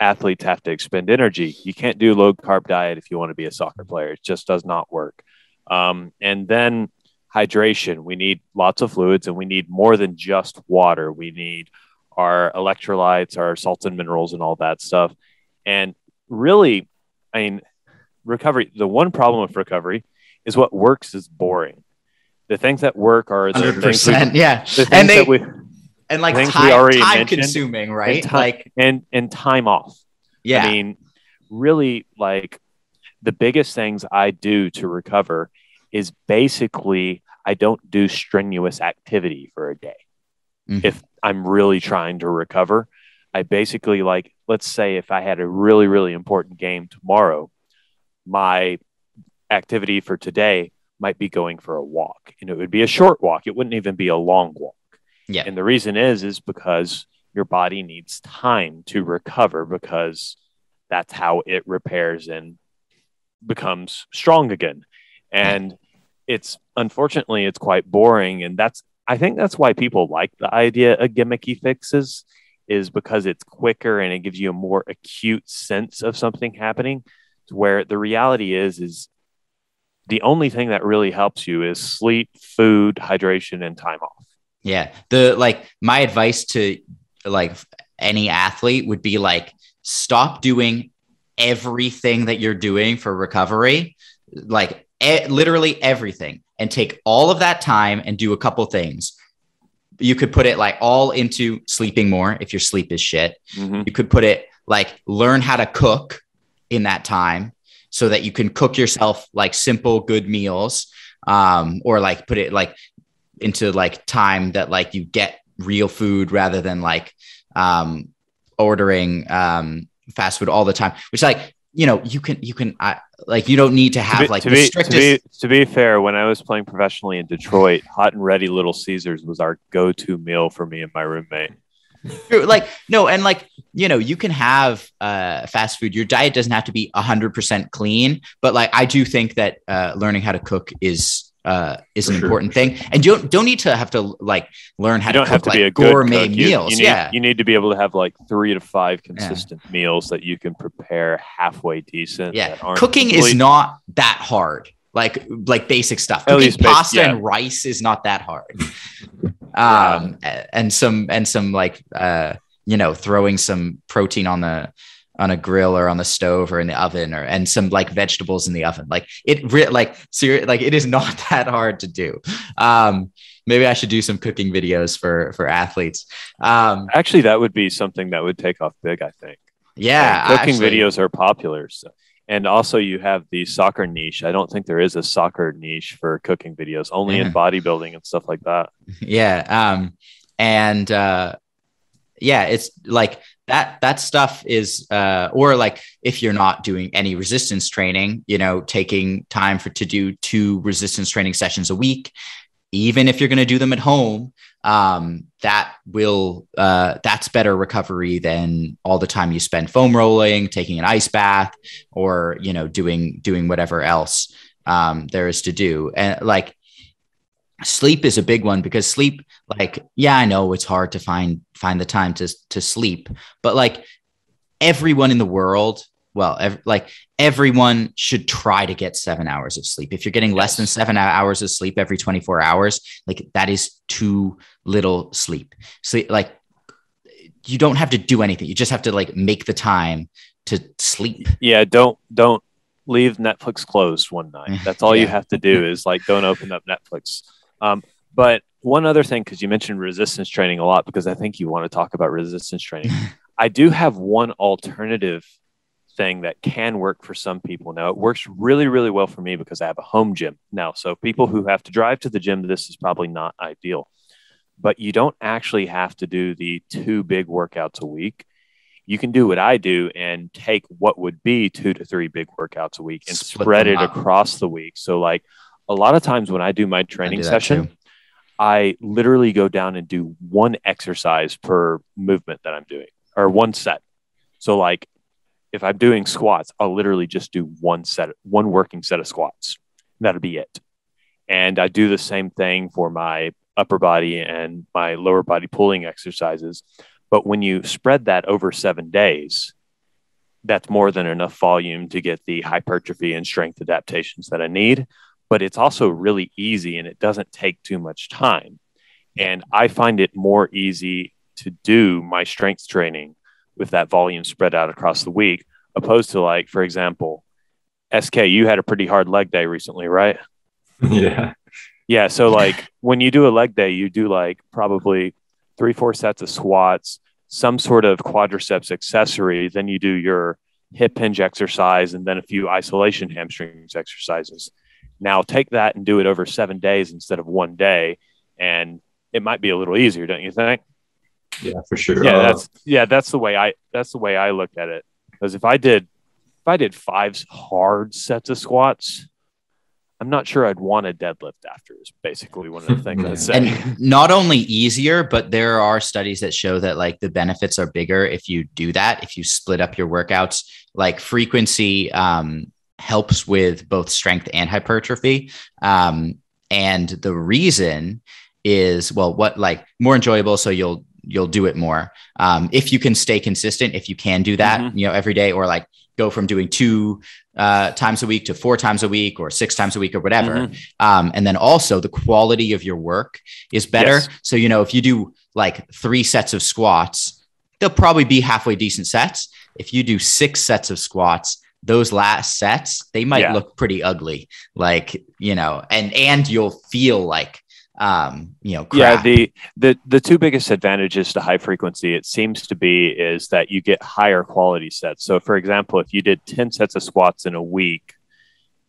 athletes have to expend energy. You can't do low carb diet if you want to be a soccer player. It just does not work. Um, and then hydration. We need lots of fluids and we need more than just water. We need our electrolytes, our salts and minerals, and all that stuff. And really, I mean, recovery, the one problem with recovery is what works is boring. The things that work are the Hundred things we. Yeah, the and they that we, and like time, time consuming, right? and ti- like and and time off. yeah, I mean, really, like the biggest things I do to recover is basically I don't do strenuous activity for a day. Mhm. If I'm really trying to recover, I basically like, let's say if I had a really, really important game tomorrow, my activity for today might be going for a walk. And it would be a short walk. It wouldn't even be a long walk. Yeah. And the reason is, is because your body needs time to recover because that's how it repairs and becomes strong again. And it's unfortunately it's quite boring. And that's I think that's why people like the idea of gimmicky fixes is because it's quicker and it gives you a more acute sense of something happening. Where the reality is is the only thing that really helps you is sleep, food, hydration, and time off. Yeah. The like my advice to like any athlete would be like stop doing everything that you're doing for recovery, like e- literally everything, and take all of that time and do a couple things. You could put it like all into sleeping more if your sleep is shit. Mhm. You could put it like learn how to cook in that time so that you can cook yourself like simple good meals um or like put it like into like time that like you get real food rather than like um ordering um fast food all the time which like you know you can you can I, like you don't need to have to be, like to, the be, strictest to be to be fair, when I was playing professionally in Detroit, hot and ready Little Caesars was our go-to meal for me and my roommate. Like no and like you know you can have uh fast food your diet doesn't have to be 100% clean but like i do think that uh learning how to cook is uh is For an sure, important thing. And you don't don't need to have to like learn how You to cook have to like be a gourmet. You- meals. You, need, yeah. you need to be able to have like three to five consistent meals that you can prepare halfway decent. yeah. that aren't cooking is not that hard. Like like basic stuff. At cooking least pasta yeah. and rice is not that hard. Yeah. um and some and some like uh you know throwing some protein on the on a grill or on the stove or in the oven or and some like vegetables in the oven like it re- like ser- like it is not that hard to do um maybe i should do some cooking videos for for athletes um Actually, that would be something that would take off big. I think. yeah And cooking actually- videos are popular. So. And also, you have the soccer niche. I don't think there is a soccer niche for cooking videos, only in bodybuilding and stuff like that. yeah um and uh yeah it's like that that stuff is uh or like if you're not doing any resistance training you know taking time for to do two resistance training sessions a week even if you're going to do them at home um that will uh that's better recovery than all the time you spend foam rolling taking an ice bath or you know doing doing whatever else um there is to do. And like sleep is a big one because sleep like yeah i know it's hard to find find the time to to sleep but like everyone in the world well ev- like everyone should try to get 7 hours of sleep. If you're getting less than 7 hours of sleep every 24 hours like that is too little sleep. Sleep like you don't have to do anything. You just have to like make the time to sleep. Yeah, don't don't leave Netflix closed one night. That's all you have to do is like don't open up Netflix. Um, but one other thing, because you mentioned resistance training a lot, because I think you want to talk about resistance training. I do have one alternative thing that can work for some people. Now it works really, really well for me because I have a home gym now. So people who have to drive to the gym, this is probably not ideal. But you don't actually have to do the two big workouts a week you can do what I do and take what would be two to three big workouts a week and Split spread it up. across the week. So, like a lot of times when I do my I training do session, too. I literally go down and do one exercise per movement that I'm doing. or one set. So like if I'm doing squats, I'll literally just do one set, one working set of squats. That'll be it. And I do the same thing for my upper body and my lower body pulling exercises. But when you spread that over seven days, that's more than enough volume to get the hypertrophy and strength adaptations that I need. But it's also really easy and it doesn't take too much time. And I find it more easy to do my strength training with that volume spread out across the week, opposed to like, for example, SK, you had a pretty hard leg day recently, right? Yeah. Yeah. So like when you do a leg day, you do like probably three, four sets of squats, some sort of quadriceps accessory. Then you do your hip hinge exercise and then a few isolation hamstrings exercises. Now take that and do it over seven days instead of one day. And it might be a little easier, don't you think? Yeah, for sure. Yeah, Uh, that's yeah, that's the way I that's the way I looked at it. Because if I did if I did five hard sets of squats, I'm not sure I'd want a deadlift after. Is basically one of the things I'd say. and not only easier but there are studies that show that like the benefits are bigger if you do that if you split up your workouts like frequency um, helps with both strength and hypertrophy um, and the reason is well what like more enjoyable so you'll you'll do it more um, if you can stay consistent if you can do that Mhm. you know every day or like go from doing two uh, times a week to four times a week or six times a week or whatever Mhm. um, and then also the quality of your work is better. Yes. So, you know, if you do like three sets of squats, they'll probably be halfway decent sets. If you do six sets of squats, those last sets, they might Yeah. look pretty ugly. Like, you know, and and you'll feel like um, you know, yeah the the the two biggest advantages to high frequency it seems to be is that you get higher quality sets so for example if you did 10 sets of squats in a week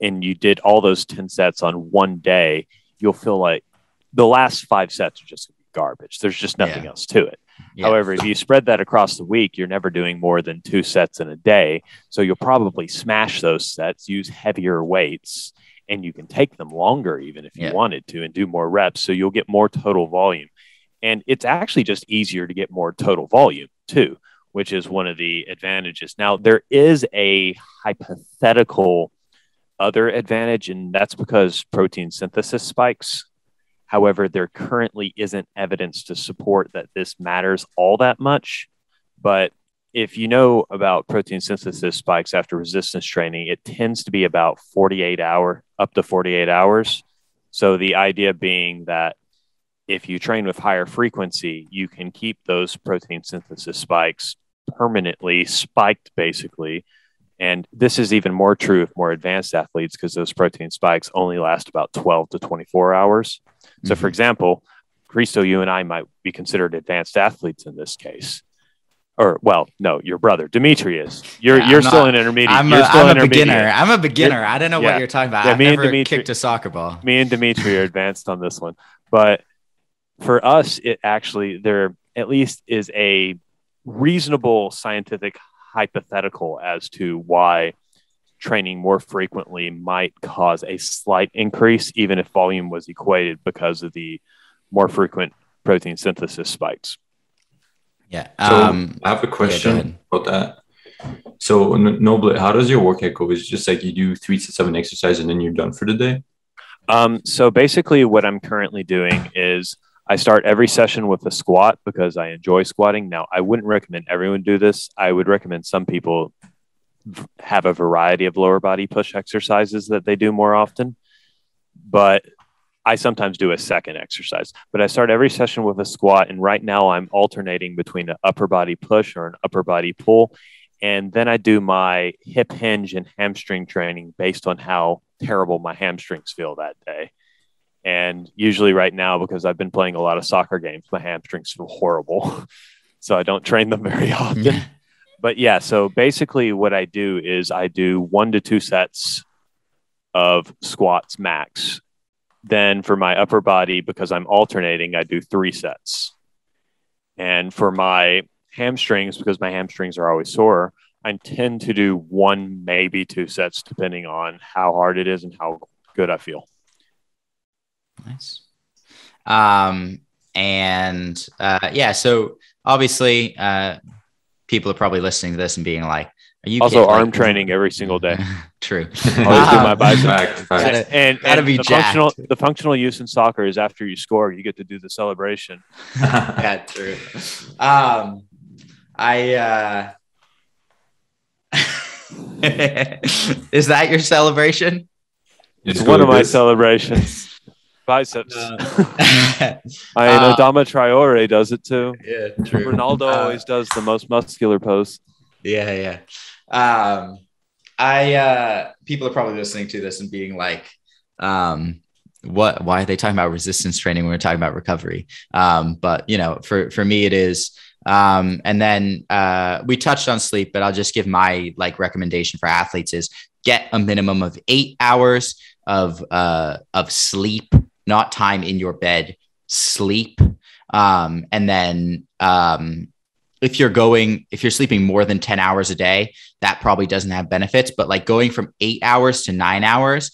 and you did all those 10 sets on one day you'll feel like the last five sets are just garbage. There's just nothing Yeah. else to it. Yeah. however if you spread that across the week you're never doing more than two sets in a day. So you'll probably smash those sets use heavier weights and you can take them longer even if you Yeah. wanted to and do more reps. So you'll get more total volume. And it's actually just easier to get more total volume too which is one of the advantages. Now there is a hypothetical other advantage and that's because protein synthesis spikes however there currently isn't evidence to support that this matters all that much but if you know about protein synthesis spikes after resistance training, it tends to be about 48 hour up to 48 hours. So the idea being that if you train with higher frequency, you can keep those protein synthesis spikes permanently spiked, basically. And this is even more true of more advanced athletes because those protein spikes only last about 12 to 24 hours. So, for Mhm. example, Christo, you and I might be considered advanced athletes in this case. Or, well, no, your brother Demetrius. You're Yeah, you're I'm still not- an intermediate. I'm you're a, still I'm a beginner. I'm a beginner. I don't know yeah. what you're talking about. Yeah, I've me and never Dimitri- kicked a soccer ball. me and Dimitri are advanced on this one. But for us, it actually there at least is a reasonable scientific hypothetical as to why training more frequently might cause a slight increase, even if volume was equated because of the more frequent protein synthesis spikes. Yeah. So Um, I have a ahead. question about that. So N- Noble, how does your workout go? Is it just like you do three to seven exercise and then you're done for the day? Um, so basically, what I'm currently doing is I start every session with a squat because I enjoy squatting. Now, I wouldn't recommend everyone do this. I would recommend some people v- have a variety of lower body push exercises that they do more often. But I sometimes do a second exercise. But I start every session with a squat. And right now, I'm alternating between an upper body push or an upper body pull. And then I do my hip hinge and hamstring training based on how terrible my hamstrings feel that day. And usually, right now, because I've been playing a lot of soccer games, my hamstrings feel horrible. so I don't train them very often. Mm-hmm. But yeah, so basically, what I do is I do one to two sets of squats max. Then for my upper body, because I'm alternating, I do three sets. And for my hamstrings, because my hamstrings are always sore, I tend to do one, maybe two sets, depending on how hard it is and how good I feel. Nice. Um, and uh, yeah, so obviously, uh, people are probably listening to this and being like, "Are you Also, arm Like- training every single day. True. Always do my Um, bicep. Fact, fact. Gotta- and, gotta and be the functional the functional use in soccer is after you score, you get to do the celebration. yeah, true. Um, I uh, is that your celebration? It's Just one of my celebrations. Biceps. Uh, I know uh, Dama Traore does it too. yeah, true. Ronaldo Uh, always does the most muscular pose. Yeah, yeah. Um, I uh, people are probably listening to this and being like, um, what? Why are they talking about resistance training when we're talking about recovery? Um, but you know, for for me, it is. Um, and then uh, we touched on sleep, but I'll just give my like recommendation for athletes is get a minimum of eight hours of uh, of sleep, not time in your bed, sleep. Um, and then um, if you're going, if you're sleeping more than 10 hours a day, that probably doesn't have benefits. But like going from eight hours to nine hours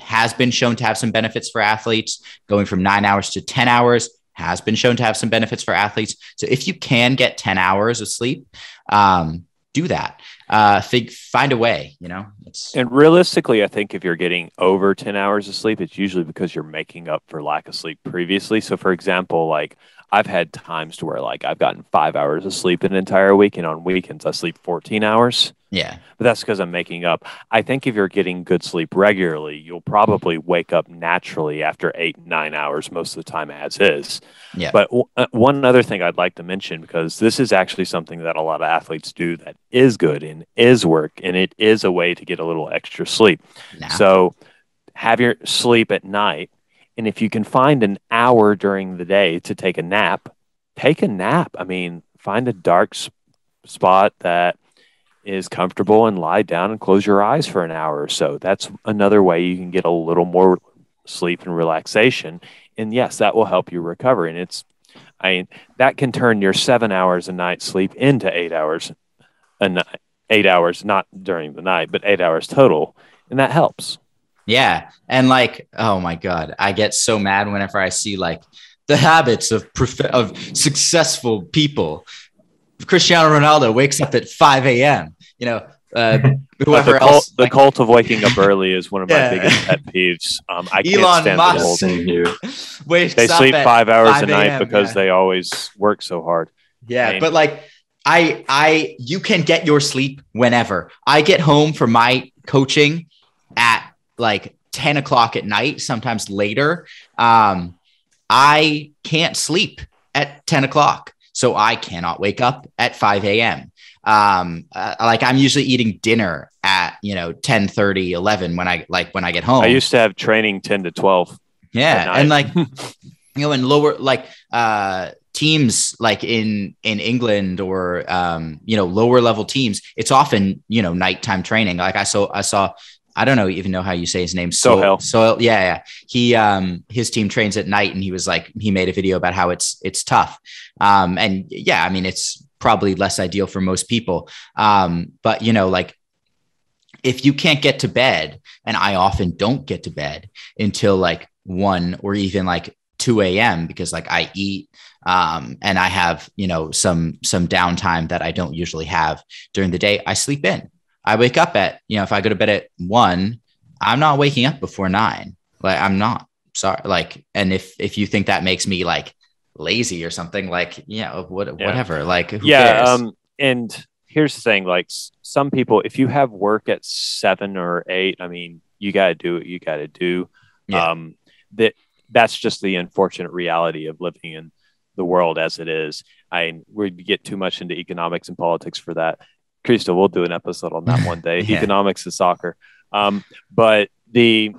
has been shown to have some benefits for athletes. Going from nine hours to 10 hours has been shown to have some benefits for athletes. So if you can get 10 hours of sleep, um, do that. Uh, fig- find a way, you know, it's And realistically, I think if you're getting over 10 hours of sleep, it's usually because you're making up for lack of sleep previously. So, for example, like I've had times to where like I've gotten five hours of sleep in an entire week, and on weekends I sleep 14 hours. yeah, But that's because I'm making up. I think if you're getting good sleep regularly, you'll probably wake up naturally after eight, nine hours most of the time, as is. Yeah. But w- uh, one other thing I'd like to mention, because this is actually something that a lot of athletes do that is good and is work, and it is a way to get a little extra sleep. nah. So have your sleep at night. And if you can find an hour during the day to take a nap, take a nap. I mean, find a dark spot that is comfortable and lie down and close your eyes for an hour or so. That's another way you can get a little more sleep and relaxation. And yes, that will help you recover. And it's, I mean, that can turn your seven hours a night sleep into eight hours a night, eight hours, not during the night, but eight hours total. And that helps. Yeah. And like, oh my God, I get so mad whenever I see like the habits of prof- of successful people. Cristiano Ronaldo wakes up at 5 a.m. You know, uh, whoever the, cult, else. the like, cult of waking up early is one of my Yeah. biggest pet peeves. Um, I can't stand Musk. the whole. thing. here. They sleep five hours 5 a night because yeah. they always work so hard. Yeah, Same. but like I I you can get your sleep whenever. I get home from my coaching at like 10 o'clock at night, sometimes later. Um, I can't sleep at 10 o'clock. So I cannot wake up at 5 a.m. Um, uh, like I'm usually eating dinner at, you know, 10 30, 11 when I like when I get home. I used to have training ten to twelve. Yeah, and like you know, in lower like uh teams like in in England or um you know lower level teams, it's often you know nighttime training. Like I saw I saw I don't know even know how you say his name. Sohail. So yeah, yeah. He um his team trains at night, and he was like he made a video about how it's it's tough. Um and yeah, I mean it's probably less ideal for most people. Um, but you know like if you can't get to bed, and I often don't get to bed until like one or even like 2 a.m. because like I eat um, and I have, you know, some some downtime that I don't usually have during the day. I sleep in. I wake up at, you know, if I go to bed at one, I'm not waking up before nine. Like I'm not sorry. Like, and if if you think that makes me like lazy or something, like, yeah, what, Yeah. whatever. Like, who yeah. cares? Um, and here's the thing: like some people, if you have work at seven or eight, I mean, you got to do what you got to do. Yeah. Um, that that's just the unfortunate reality of living in the world as it is. I we get too much into economics and politics for that. Krista, we'll do an episode on that one day. Yeah. Economics is soccer. Um, but the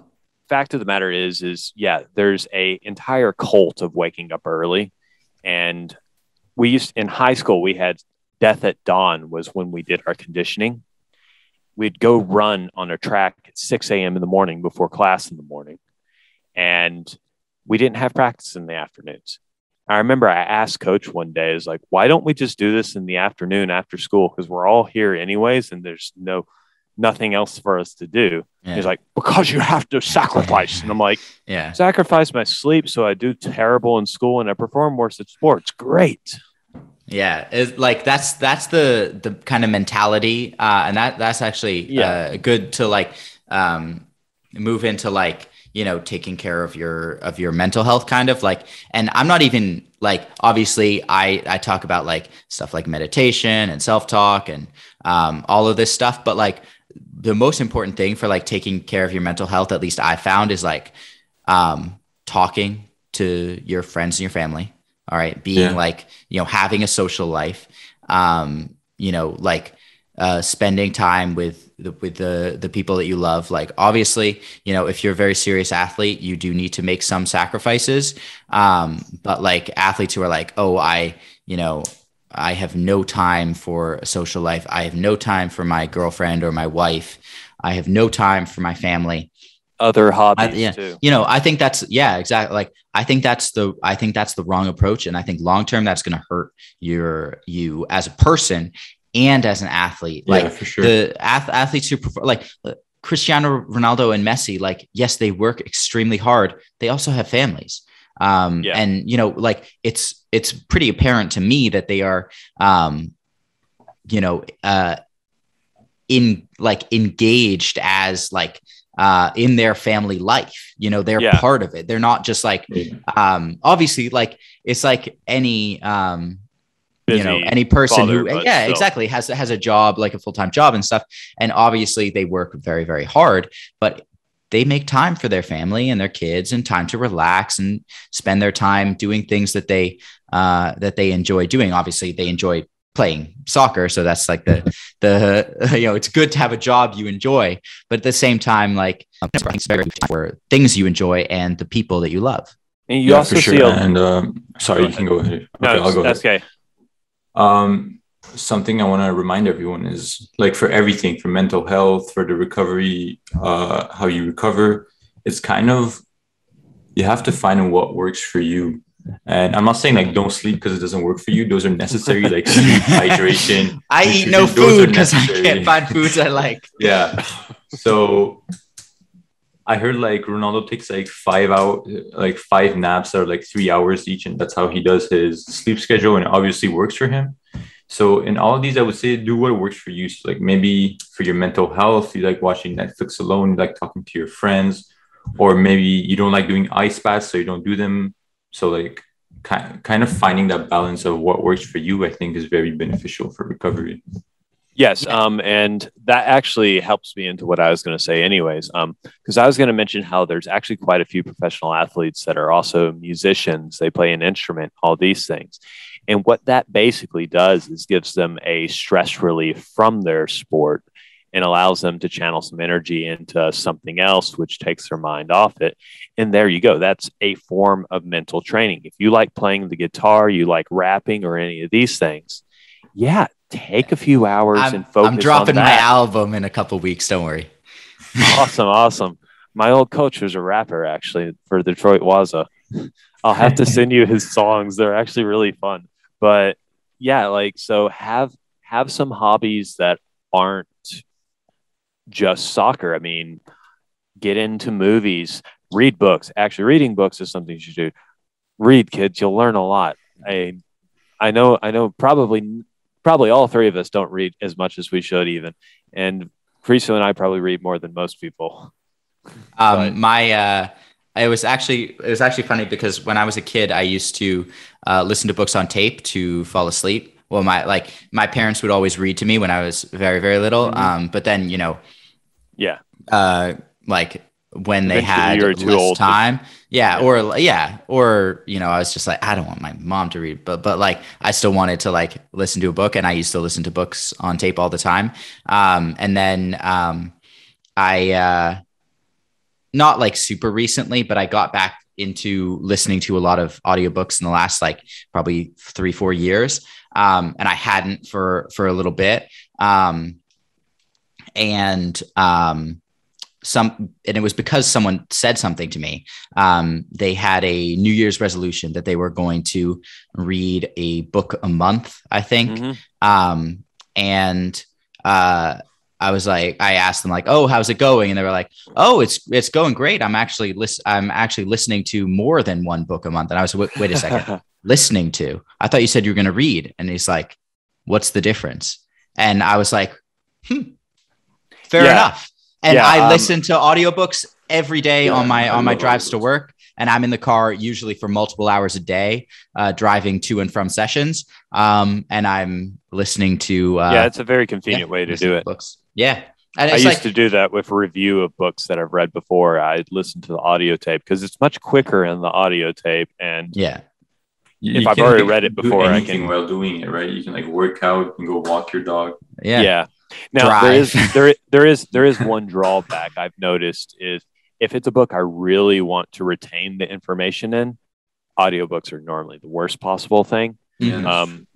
fact of the matter is, is yeah, there's a entire cult of waking up early, and we used in high school we had death at dawn was when we did our conditioning. We'd go run on a track at 6 a.m. in the morning before class in the morning, and we didn't have practice in the afternoons. I remember I asked coach one day, is like, why don't we just do this in the afternoon after school? Because we're all here anyways, and there's no nothing else for us to do. yeah. He's like, because you have to sacrifice. And I'm like, yeah. sacrifice my sleep so I do terrible in school and I perform worse at sports. Great. Yeah, it's like that's that's the the kind of mentality, uh, and that that's actually Yeah. uh, good to like um, move into like you know taking care of your of your mental health, kind of like. And I'm not even like obviously I I talk about like stuff like meditation and self talk and um, all of this stuff, but like the most important thing for like taking care of your mental health, at least I found, is like um, talking to your friends and your family. All right, being Yeah. like you know having a social life. Um, you know, like uh, spending time with the, with the the people that you love. Like obviously, you know, if you're a very serious athlete, you do need to make some sacrifices. Um, but like athletes who are like, oh, I, you know, I have no time for a social life. I have no time for my girlfriend or my wife. I have no time for my family. Other hobbies yeah. too. You know, I think that's yeah, exactly. Like I think that's the I think that's the wrong approach, and I think long term that's going to hurt your you as a person and as an athlete. Yeah, Like for sure. the ath- athletes who prefer like Cristiano Ronaldo and Messi, like yes, they work extremely hard. They also have families. Um, Yeah. and you know, like it's it's pretty apparent to me that they are um, you know, uh in like engaged as like uh in their family life. You know, they're Yeah. part of it. They're not just like um obviously like it's like any um you know any person father, who but yeah still. exactly has has a job like a full-time job and stuff and obviously they work very very hard but they make time for their family and their kids and time to relax and spend their time doing things that they uh that they enjoy doing obviously they enjoy playing soccer so that's like the the you know it's good to have a job you enjoy but at the same time like it's very for things you enjoy and the people that you love And you yeah, also for sure. see a, and um, sorry, you can go ahead. no, I'll go that's ahead. okay. Um, something I want to remind everyone is like for everything, for mental health, for the recovery, uh, how you recover, it's kind of you have to find what works for you. And I'm not saying like don't sleep because it doesn't work for you. Those are necessary, like sleep, hydration. i eat no nutrition, those are food because i can't find foods i like Yeah. So I heard like Ronaldo takes like five out like five naps that are like three hours each, and that's how he does his sleep schedule, and obviously works for him. So in all of these, I would say do what works for you. So like maybe for your mental health, you like watching Netflix alone, you like talking to your friends, or maybe you don't like doing ice baths, so you don't do them. So like kind kind of finding that balance of what works for you, I think, is very beneficial for recovery. Yes, um, and that actually helps me into what I was going to say, anyways. Um, because I was going to mention how there's actually quite a few professional athletes that are also musicians. They play an instrument, all these things, and what that basically does is gives them a stress relief from their sport and allows them to channel some energy into something else, which takes their mind off it. And there you go. That's a form of mental training. If you like playing the guitar, you like rapping, or any of these things, yeah, take a few hours I'm, and focus I'm dropping my album in a couple weeks. Don't worry. awesome, awesome. My old coach was a rapper actually for Detroit Waza. I'll have to send you his songs. They're actually really fun. But yeah, like so have have some hobbies that aren't just soccer. I mean, get into movies, read books. Actually, reading books is something you should do. Read, kids. You'll learn a lot. I I know I know probably probably all three of us don't read as much as we should even. And Friso and I probably read more than most people. Um, But- my, uh, it was actually, it was actually funny because when I was a kid, I used to uh, listen to books on tape to fall asleep. Well, my, like my parents would always read to me when I was very, very little. Mhm. Um, but then, you know, Yeah. uh, like when they Eventually had you were too less old time. Yeah, Yeah. Or yeah. Or, you know, I was just like, I don't want my mom to read, but, but like, I still wanted to like listen to a book and I used to listen to books on tape all the time. Um, and then, um, I, uh, not like super recently, but I got back into listening to a lot of audiobooks in the last like probably three, four years. Um, and I hadn't for, for a little bit. Um, and, um, some, and it was because someone said something to me. Um, they had a New Year's resolution that they were going to read a book a month, I think Mhm. um, and uh, I was like, I asked them like, "Oh, how's it going?" And they were like, "Oh, it's it's going great. I'm actually list I'm actually listening to more than one book a month." And I was, "Wait, wait a second, listening to? I thought you said you were going to read." And he's like, "What's the difference?" And I was like, "Hmm, fair Yeah. enough." And Yeah, I um, listen to audiobooks every day Yeah, on my on my love drives to work, and I'm in the car usually for multiple hours a day, uh, driving to and from sessions. Um, and I'm listening to uh, yeah, it's a very convenient way to do it. Books. Yeah. And I used like, to do that with review of books that I've read before. I'd listen to the audio tape because it's much quicker in the audio tape. And yeah, You- If you I've already read it do before, I can- while doing it, right? You can like work out, you can go walk your dog. yeah, yeah. Now there is there there is there is one drawback I've noticed is if it's a book I really want to retain the information in, audiobooks are normally the worst possible thing. Yeah, Mhm. Um,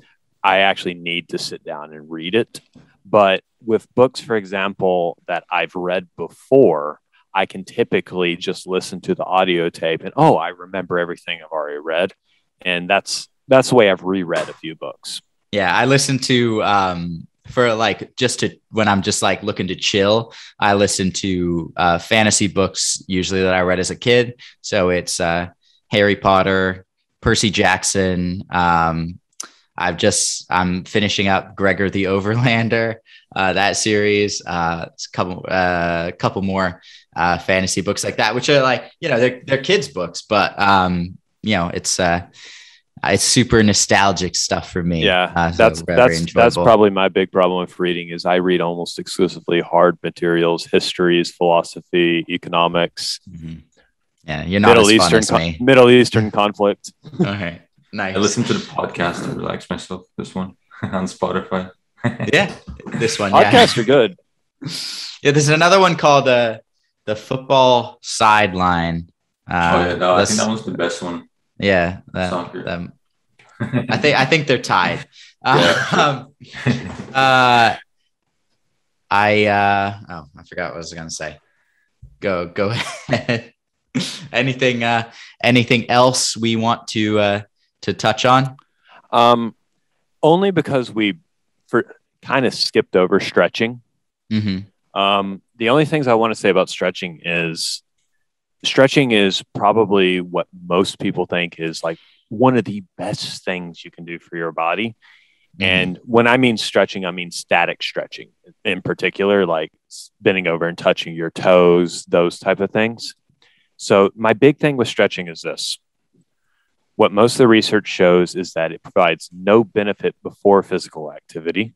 I actually need to sit down and read it. But with books, for example, that I've read before, I can typically just listen to the audio tape and oh, I remember everything I've already read, and that's that's the way I've reread a few books. Yeah, I listen to um for like just to when I'm just like looking to chill, I listen to uh fantasy books usually that I read as a kid. So it's uh Harry Potter, Percy Jackson, um I've just I'm finishing up Gregor the Overlander, uh that series, uh it's a couple uh couple more uh fantasy books like that which are like, you know, they're they're kids books, but um you know, it's uh it's super nostalgic stuff for me. Yeah, Uh, so that's very that's that's probably my big problem with reading is I read almost exclusively hard materials, histories, philosophy, economics, Mhm. Yeah, you're not Middle as Eastern fun as con- me. Middle Eastern conflict. okay, nice. I listen to the podcast to relax myself. This one on Spotify. yeah, this one. Yeah. Podcasts are good. yeah, there's another one called uh, the football sideline. Uh, oh yeah, no, I think that was the best one. Yeah, that- Soccer. them. I think I think they're tied. Yeah. Um, uh, I uh, oh, I forgot what I was gonna say. Go go ahead. anything uh, anything else we want to uh, to touch on? Um, only because we for kind of skipped over stretching. hmm Um, the only things I want to say about stretching is stretching is probably what most people think is like one of the best things you can do for your body. Mm-hmm. And when I mean stretching, I mean static stretching in particular, like bending over and touching your toes, those type of things. So my big thing with stretching is this. What most of the research shows is that it provides no benefit before physical activity.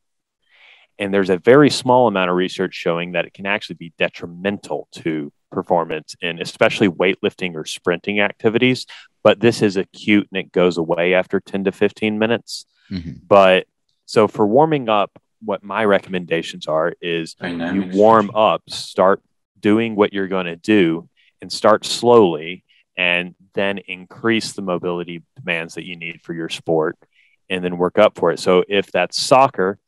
And there's a very small amount of research showing that it can actually be detrimental to performance in especially weightlifting or sprinting activities. But this is acute and it goes away after 10 to 15 minutes. Mhm. But so for warming up, what my recommendations are is you warm up, start doing what you're going to do, and start slowly, and then increase the mobility demands that you need for your sport, and then work up for it. So if that's soccer,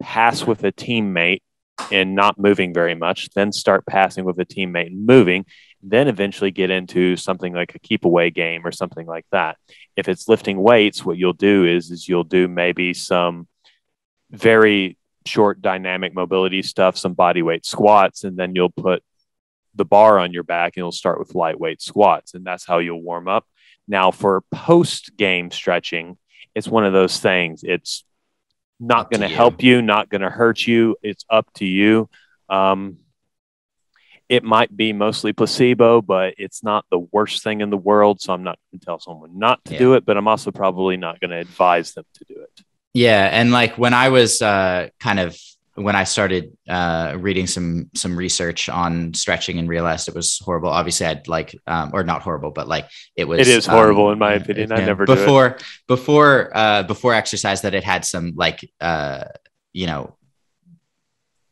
pass with a teammate and not moving very much, then start passing with a teammate and moving, then eventually get into something like a keep away game or something like that. If it's lifting weights, what you'll do is is you'll do maybe some very short dynamic mobility stuff, some body weight squats, and then you'll put the bar on your back and you'll start with lightweight squats. And that's how you'll warm up. Now, for post game stretching, it's one of those things. It's not going to help you, not going to hurt you. It's up to you. Um, it might be mostly placebo, but it's not the worst thing in the world. So I'm not going to tell someone not to Yeah. do it, but I'm also probably not going to advise them to do it. Yeah, and like when I was uh, kind of when I started uh, reading some some research on stretching and realized it was horrible. Obviously, I'd like um, or not horrible, but like it was. It is horrible um, in my yeah, opinion. I yeah. never do it. before before uh, before exercise that it had some like uh, you know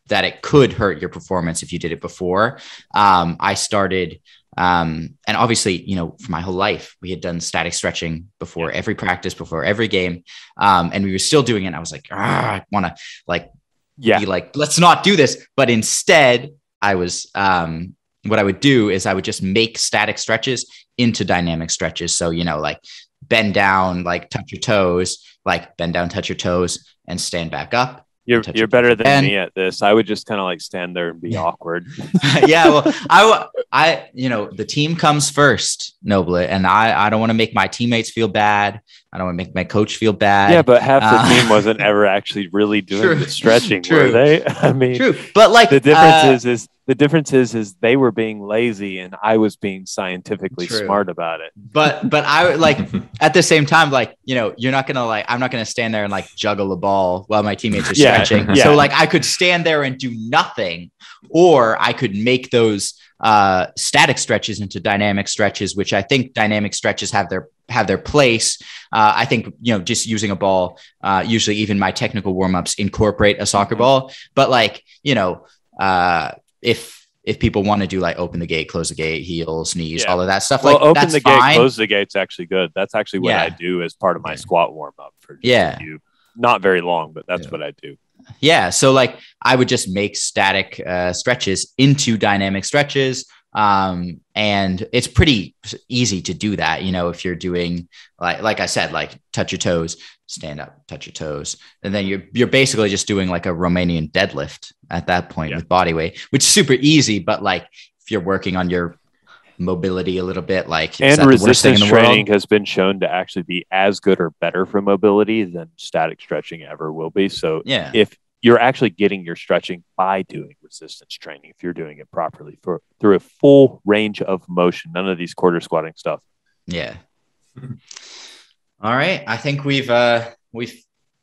that it could hurt your performance if you did it before. Um, I started, um, and obviously, you know, for my whole life, we had done static stretching before every practice, before every game, um, and we were still doing it. And I was like, ah, I want to like Yeah. be like, let's not do this. But instead, I was, um, what I would do is I would just make static stretches into dynamic stretches. So, you know, like bend down, like touch your toes, like bend down, touch your toes, and stand back up, You're you're your better than And- me at this. I would just kind of like stand there and be awkward. yeah, well, I, I, you know, the team comes first, Noblet, and I, I don't want to make my teammates feel bad. I don't want to make my coach feel bad. yeah, but half the Uh, team wasn't ever actually really doing True. the stretching, True. were they? I mean, true, but like the difference uh, is is the difference is is they were being lazy and I was being scientifically True. smart about it. but but I would like at the same time, like you know, you're not gonna like I'm not gonna stand there and like juggle a ball while my teammates are Yeah, stretching. yeah. So like I could stand there and do nothing, or I could make those uh, static stretches into dynamic stretches, which I think dynamic stretches have their have their place. Uh, I think you know just using a ball, uh, usually even my technical warm ups incorporate a soccer ball, but like you know uh, if if people want to do like open the gate, close the gate, heels, knees, Yeah. all of that stuff, Well, like open the gate, fine. close the gate's actually good. That's actually what Yeah. I do as part of my squat warm up for just Yeah. few- not very long, but that's Yeah. what I do. Yeah. So like I would just make static uh, stretches into dynamic stretches. Um, and it's pretty easy to do that. You know, if you're doing like, like I said, like touch your toes, stand up, touch your toes. And then you're, you're basically just doing like a Romanian deadlift at that point Yeah. with body weight, which is super easy. But like if you're working on your mobility a little bit, like And that the thing in resistance training has been shown to actually be as good or better for mobility than static stretching ever will be. So Yeah. if you're actually getting your stretching by doing resistance training, if you're doing it properly for through a full range of motion, none of these quarter squatting stuff. Yeah. All right. I think we've uh we've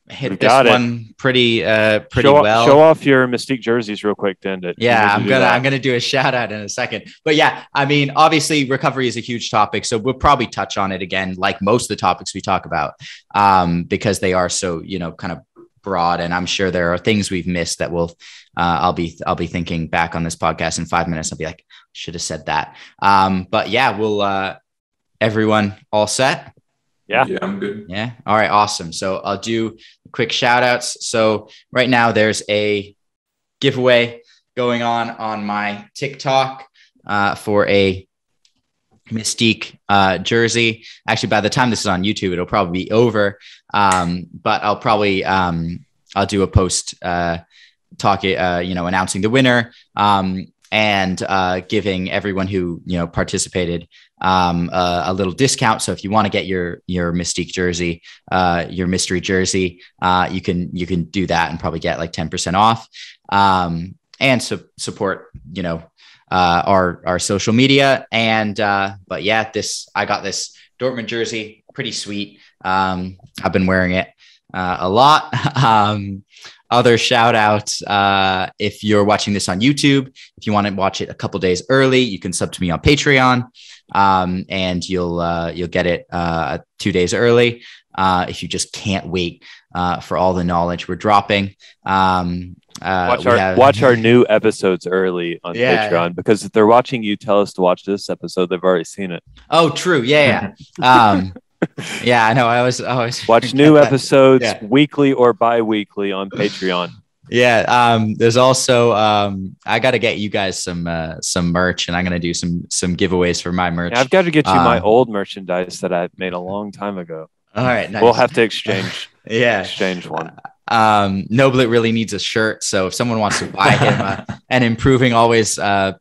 hit We this it. one pretty uh pretty show, well. show off your Mystique jerseys real quick, then. to- yeah, you need to I'm gonna that. I'm gonna do a shout out in a second. But yeah, I mean, obviously recovery is a huge topic, so we'll probably touch on it again, like most of the topics we talk about, um, because they are so you know kind of broad, and I'm sure there are things we've missed that will. Uh, I'll be I'll be thinking back on this podcast in five minutes. I'll be like, should have said that. Um, but yeah, we'll. Uh, everyone all set? Yeah. Yeah, I'm good. Yeah. All right. Awesome. So I'll do quick shout outs. So right now there's a giveaway going on on my TikTok uh, for a Mystique uh, jersey. Actually, by the time this is on YouTube, it'll probably be over. Um, but I'll probably um, I'll do a post uh, talking, uh, you know, announcing the winner um, and uh, giving everyone who you know participated um, a, a little discount. So if you want to get your your Mystique jersey, uh, your mystery jersey, uh, you can you can do that and probably get like ten percent off. Um, and su- support, you know, uh, our our social media. And uh, but yeah, this I got this Dortmund jersey, pretty sweet. Um, I've been wearing it uh, a lot. um, other shout outs uh, if you're watching this on YouTube, if you want to watch it a couple days early, you can sub to me on Patreon um, and you'll uh, you'll get it uh, two days early. Uh, if you just can't wait uh, for all the knowledge we're dropping, um, uh, watch we our have- watch our new episodes early on Yeah. Patreon because if they're watching you tell us to watch this episode, they've already seen it. Oh, true. Yeah, yeah. um, yeah, I know. I always, I always Watch new episodes Yeah. weekly or bi-weekly on Patreon. Yeah. Um, there's also um, I got to get you guys some uh, some merch, and I'm gonna do some some giveaways for my merch. Yeah, I've got to get you my Um, old merchandise that I made a long time ago. all right. Nice. We'll have to exchange yeah. exchange one. um Noblet really needs a shirt. So if someone wants to buy him uh, an Improving All Ways uh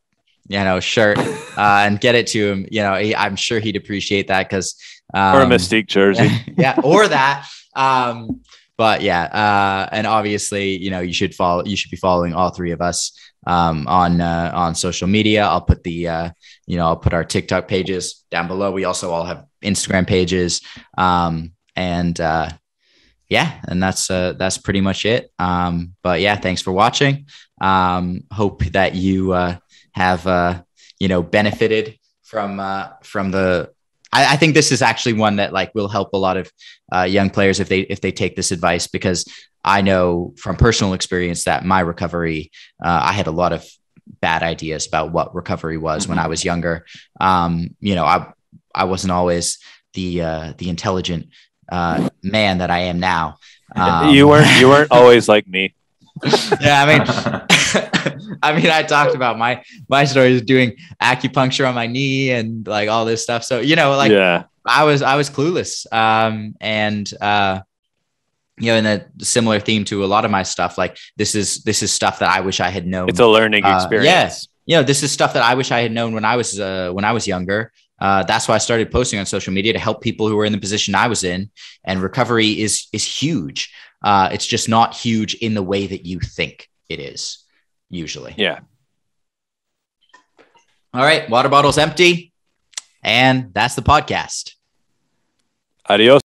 you know shirt uh and get it to him, you know, he, I'm sure he'd appreciate that because um, or a Mystique jersey. yeah, or that. Um, but yeah, uh, and obviously, you know, you should follow. You should be following all three of us um, on uh, on social media. I'll put the uh, you know I'll put our TikTok pages down below. We also all have Instagram pages, um, and uh, yeah, and that's uh, that's pretty much it. Um, but yeah, thanks for watching. Um, hope that you uh, have uh, you know benefited from uh, from the I, I think this is actually one that like will help a lot of uh, young players if they if they take this advice because I know from personal experience that my recovery uh, I had a lot of bad ideas about what recovery was when I was younger. Um, you know, I I wasn't always the uh, the intelligent uh, man that I am now. Um, you weren't you weren't always like me. yeah, I mean, I mean, I talked about my my stories doing acupuncture on my knee and like all this stuff. So you know, like yeah. I was I was clueless. Um, and uh, you know, in a similar theme to a lot of my stuff, like this is this is stuff that I wish I had known. It's a learning Uh, experience. yes. You know, this is stuff that I wish I had known when I was uh, when I was younger. Uh, that's why I started posting on social media to help people who were in the position I was in. And recovery is is huge. Uh, it's just not huge in the way that you think it is. Usually. Yeah. All right. Water bottle's empty, and that's the podcast. Adios.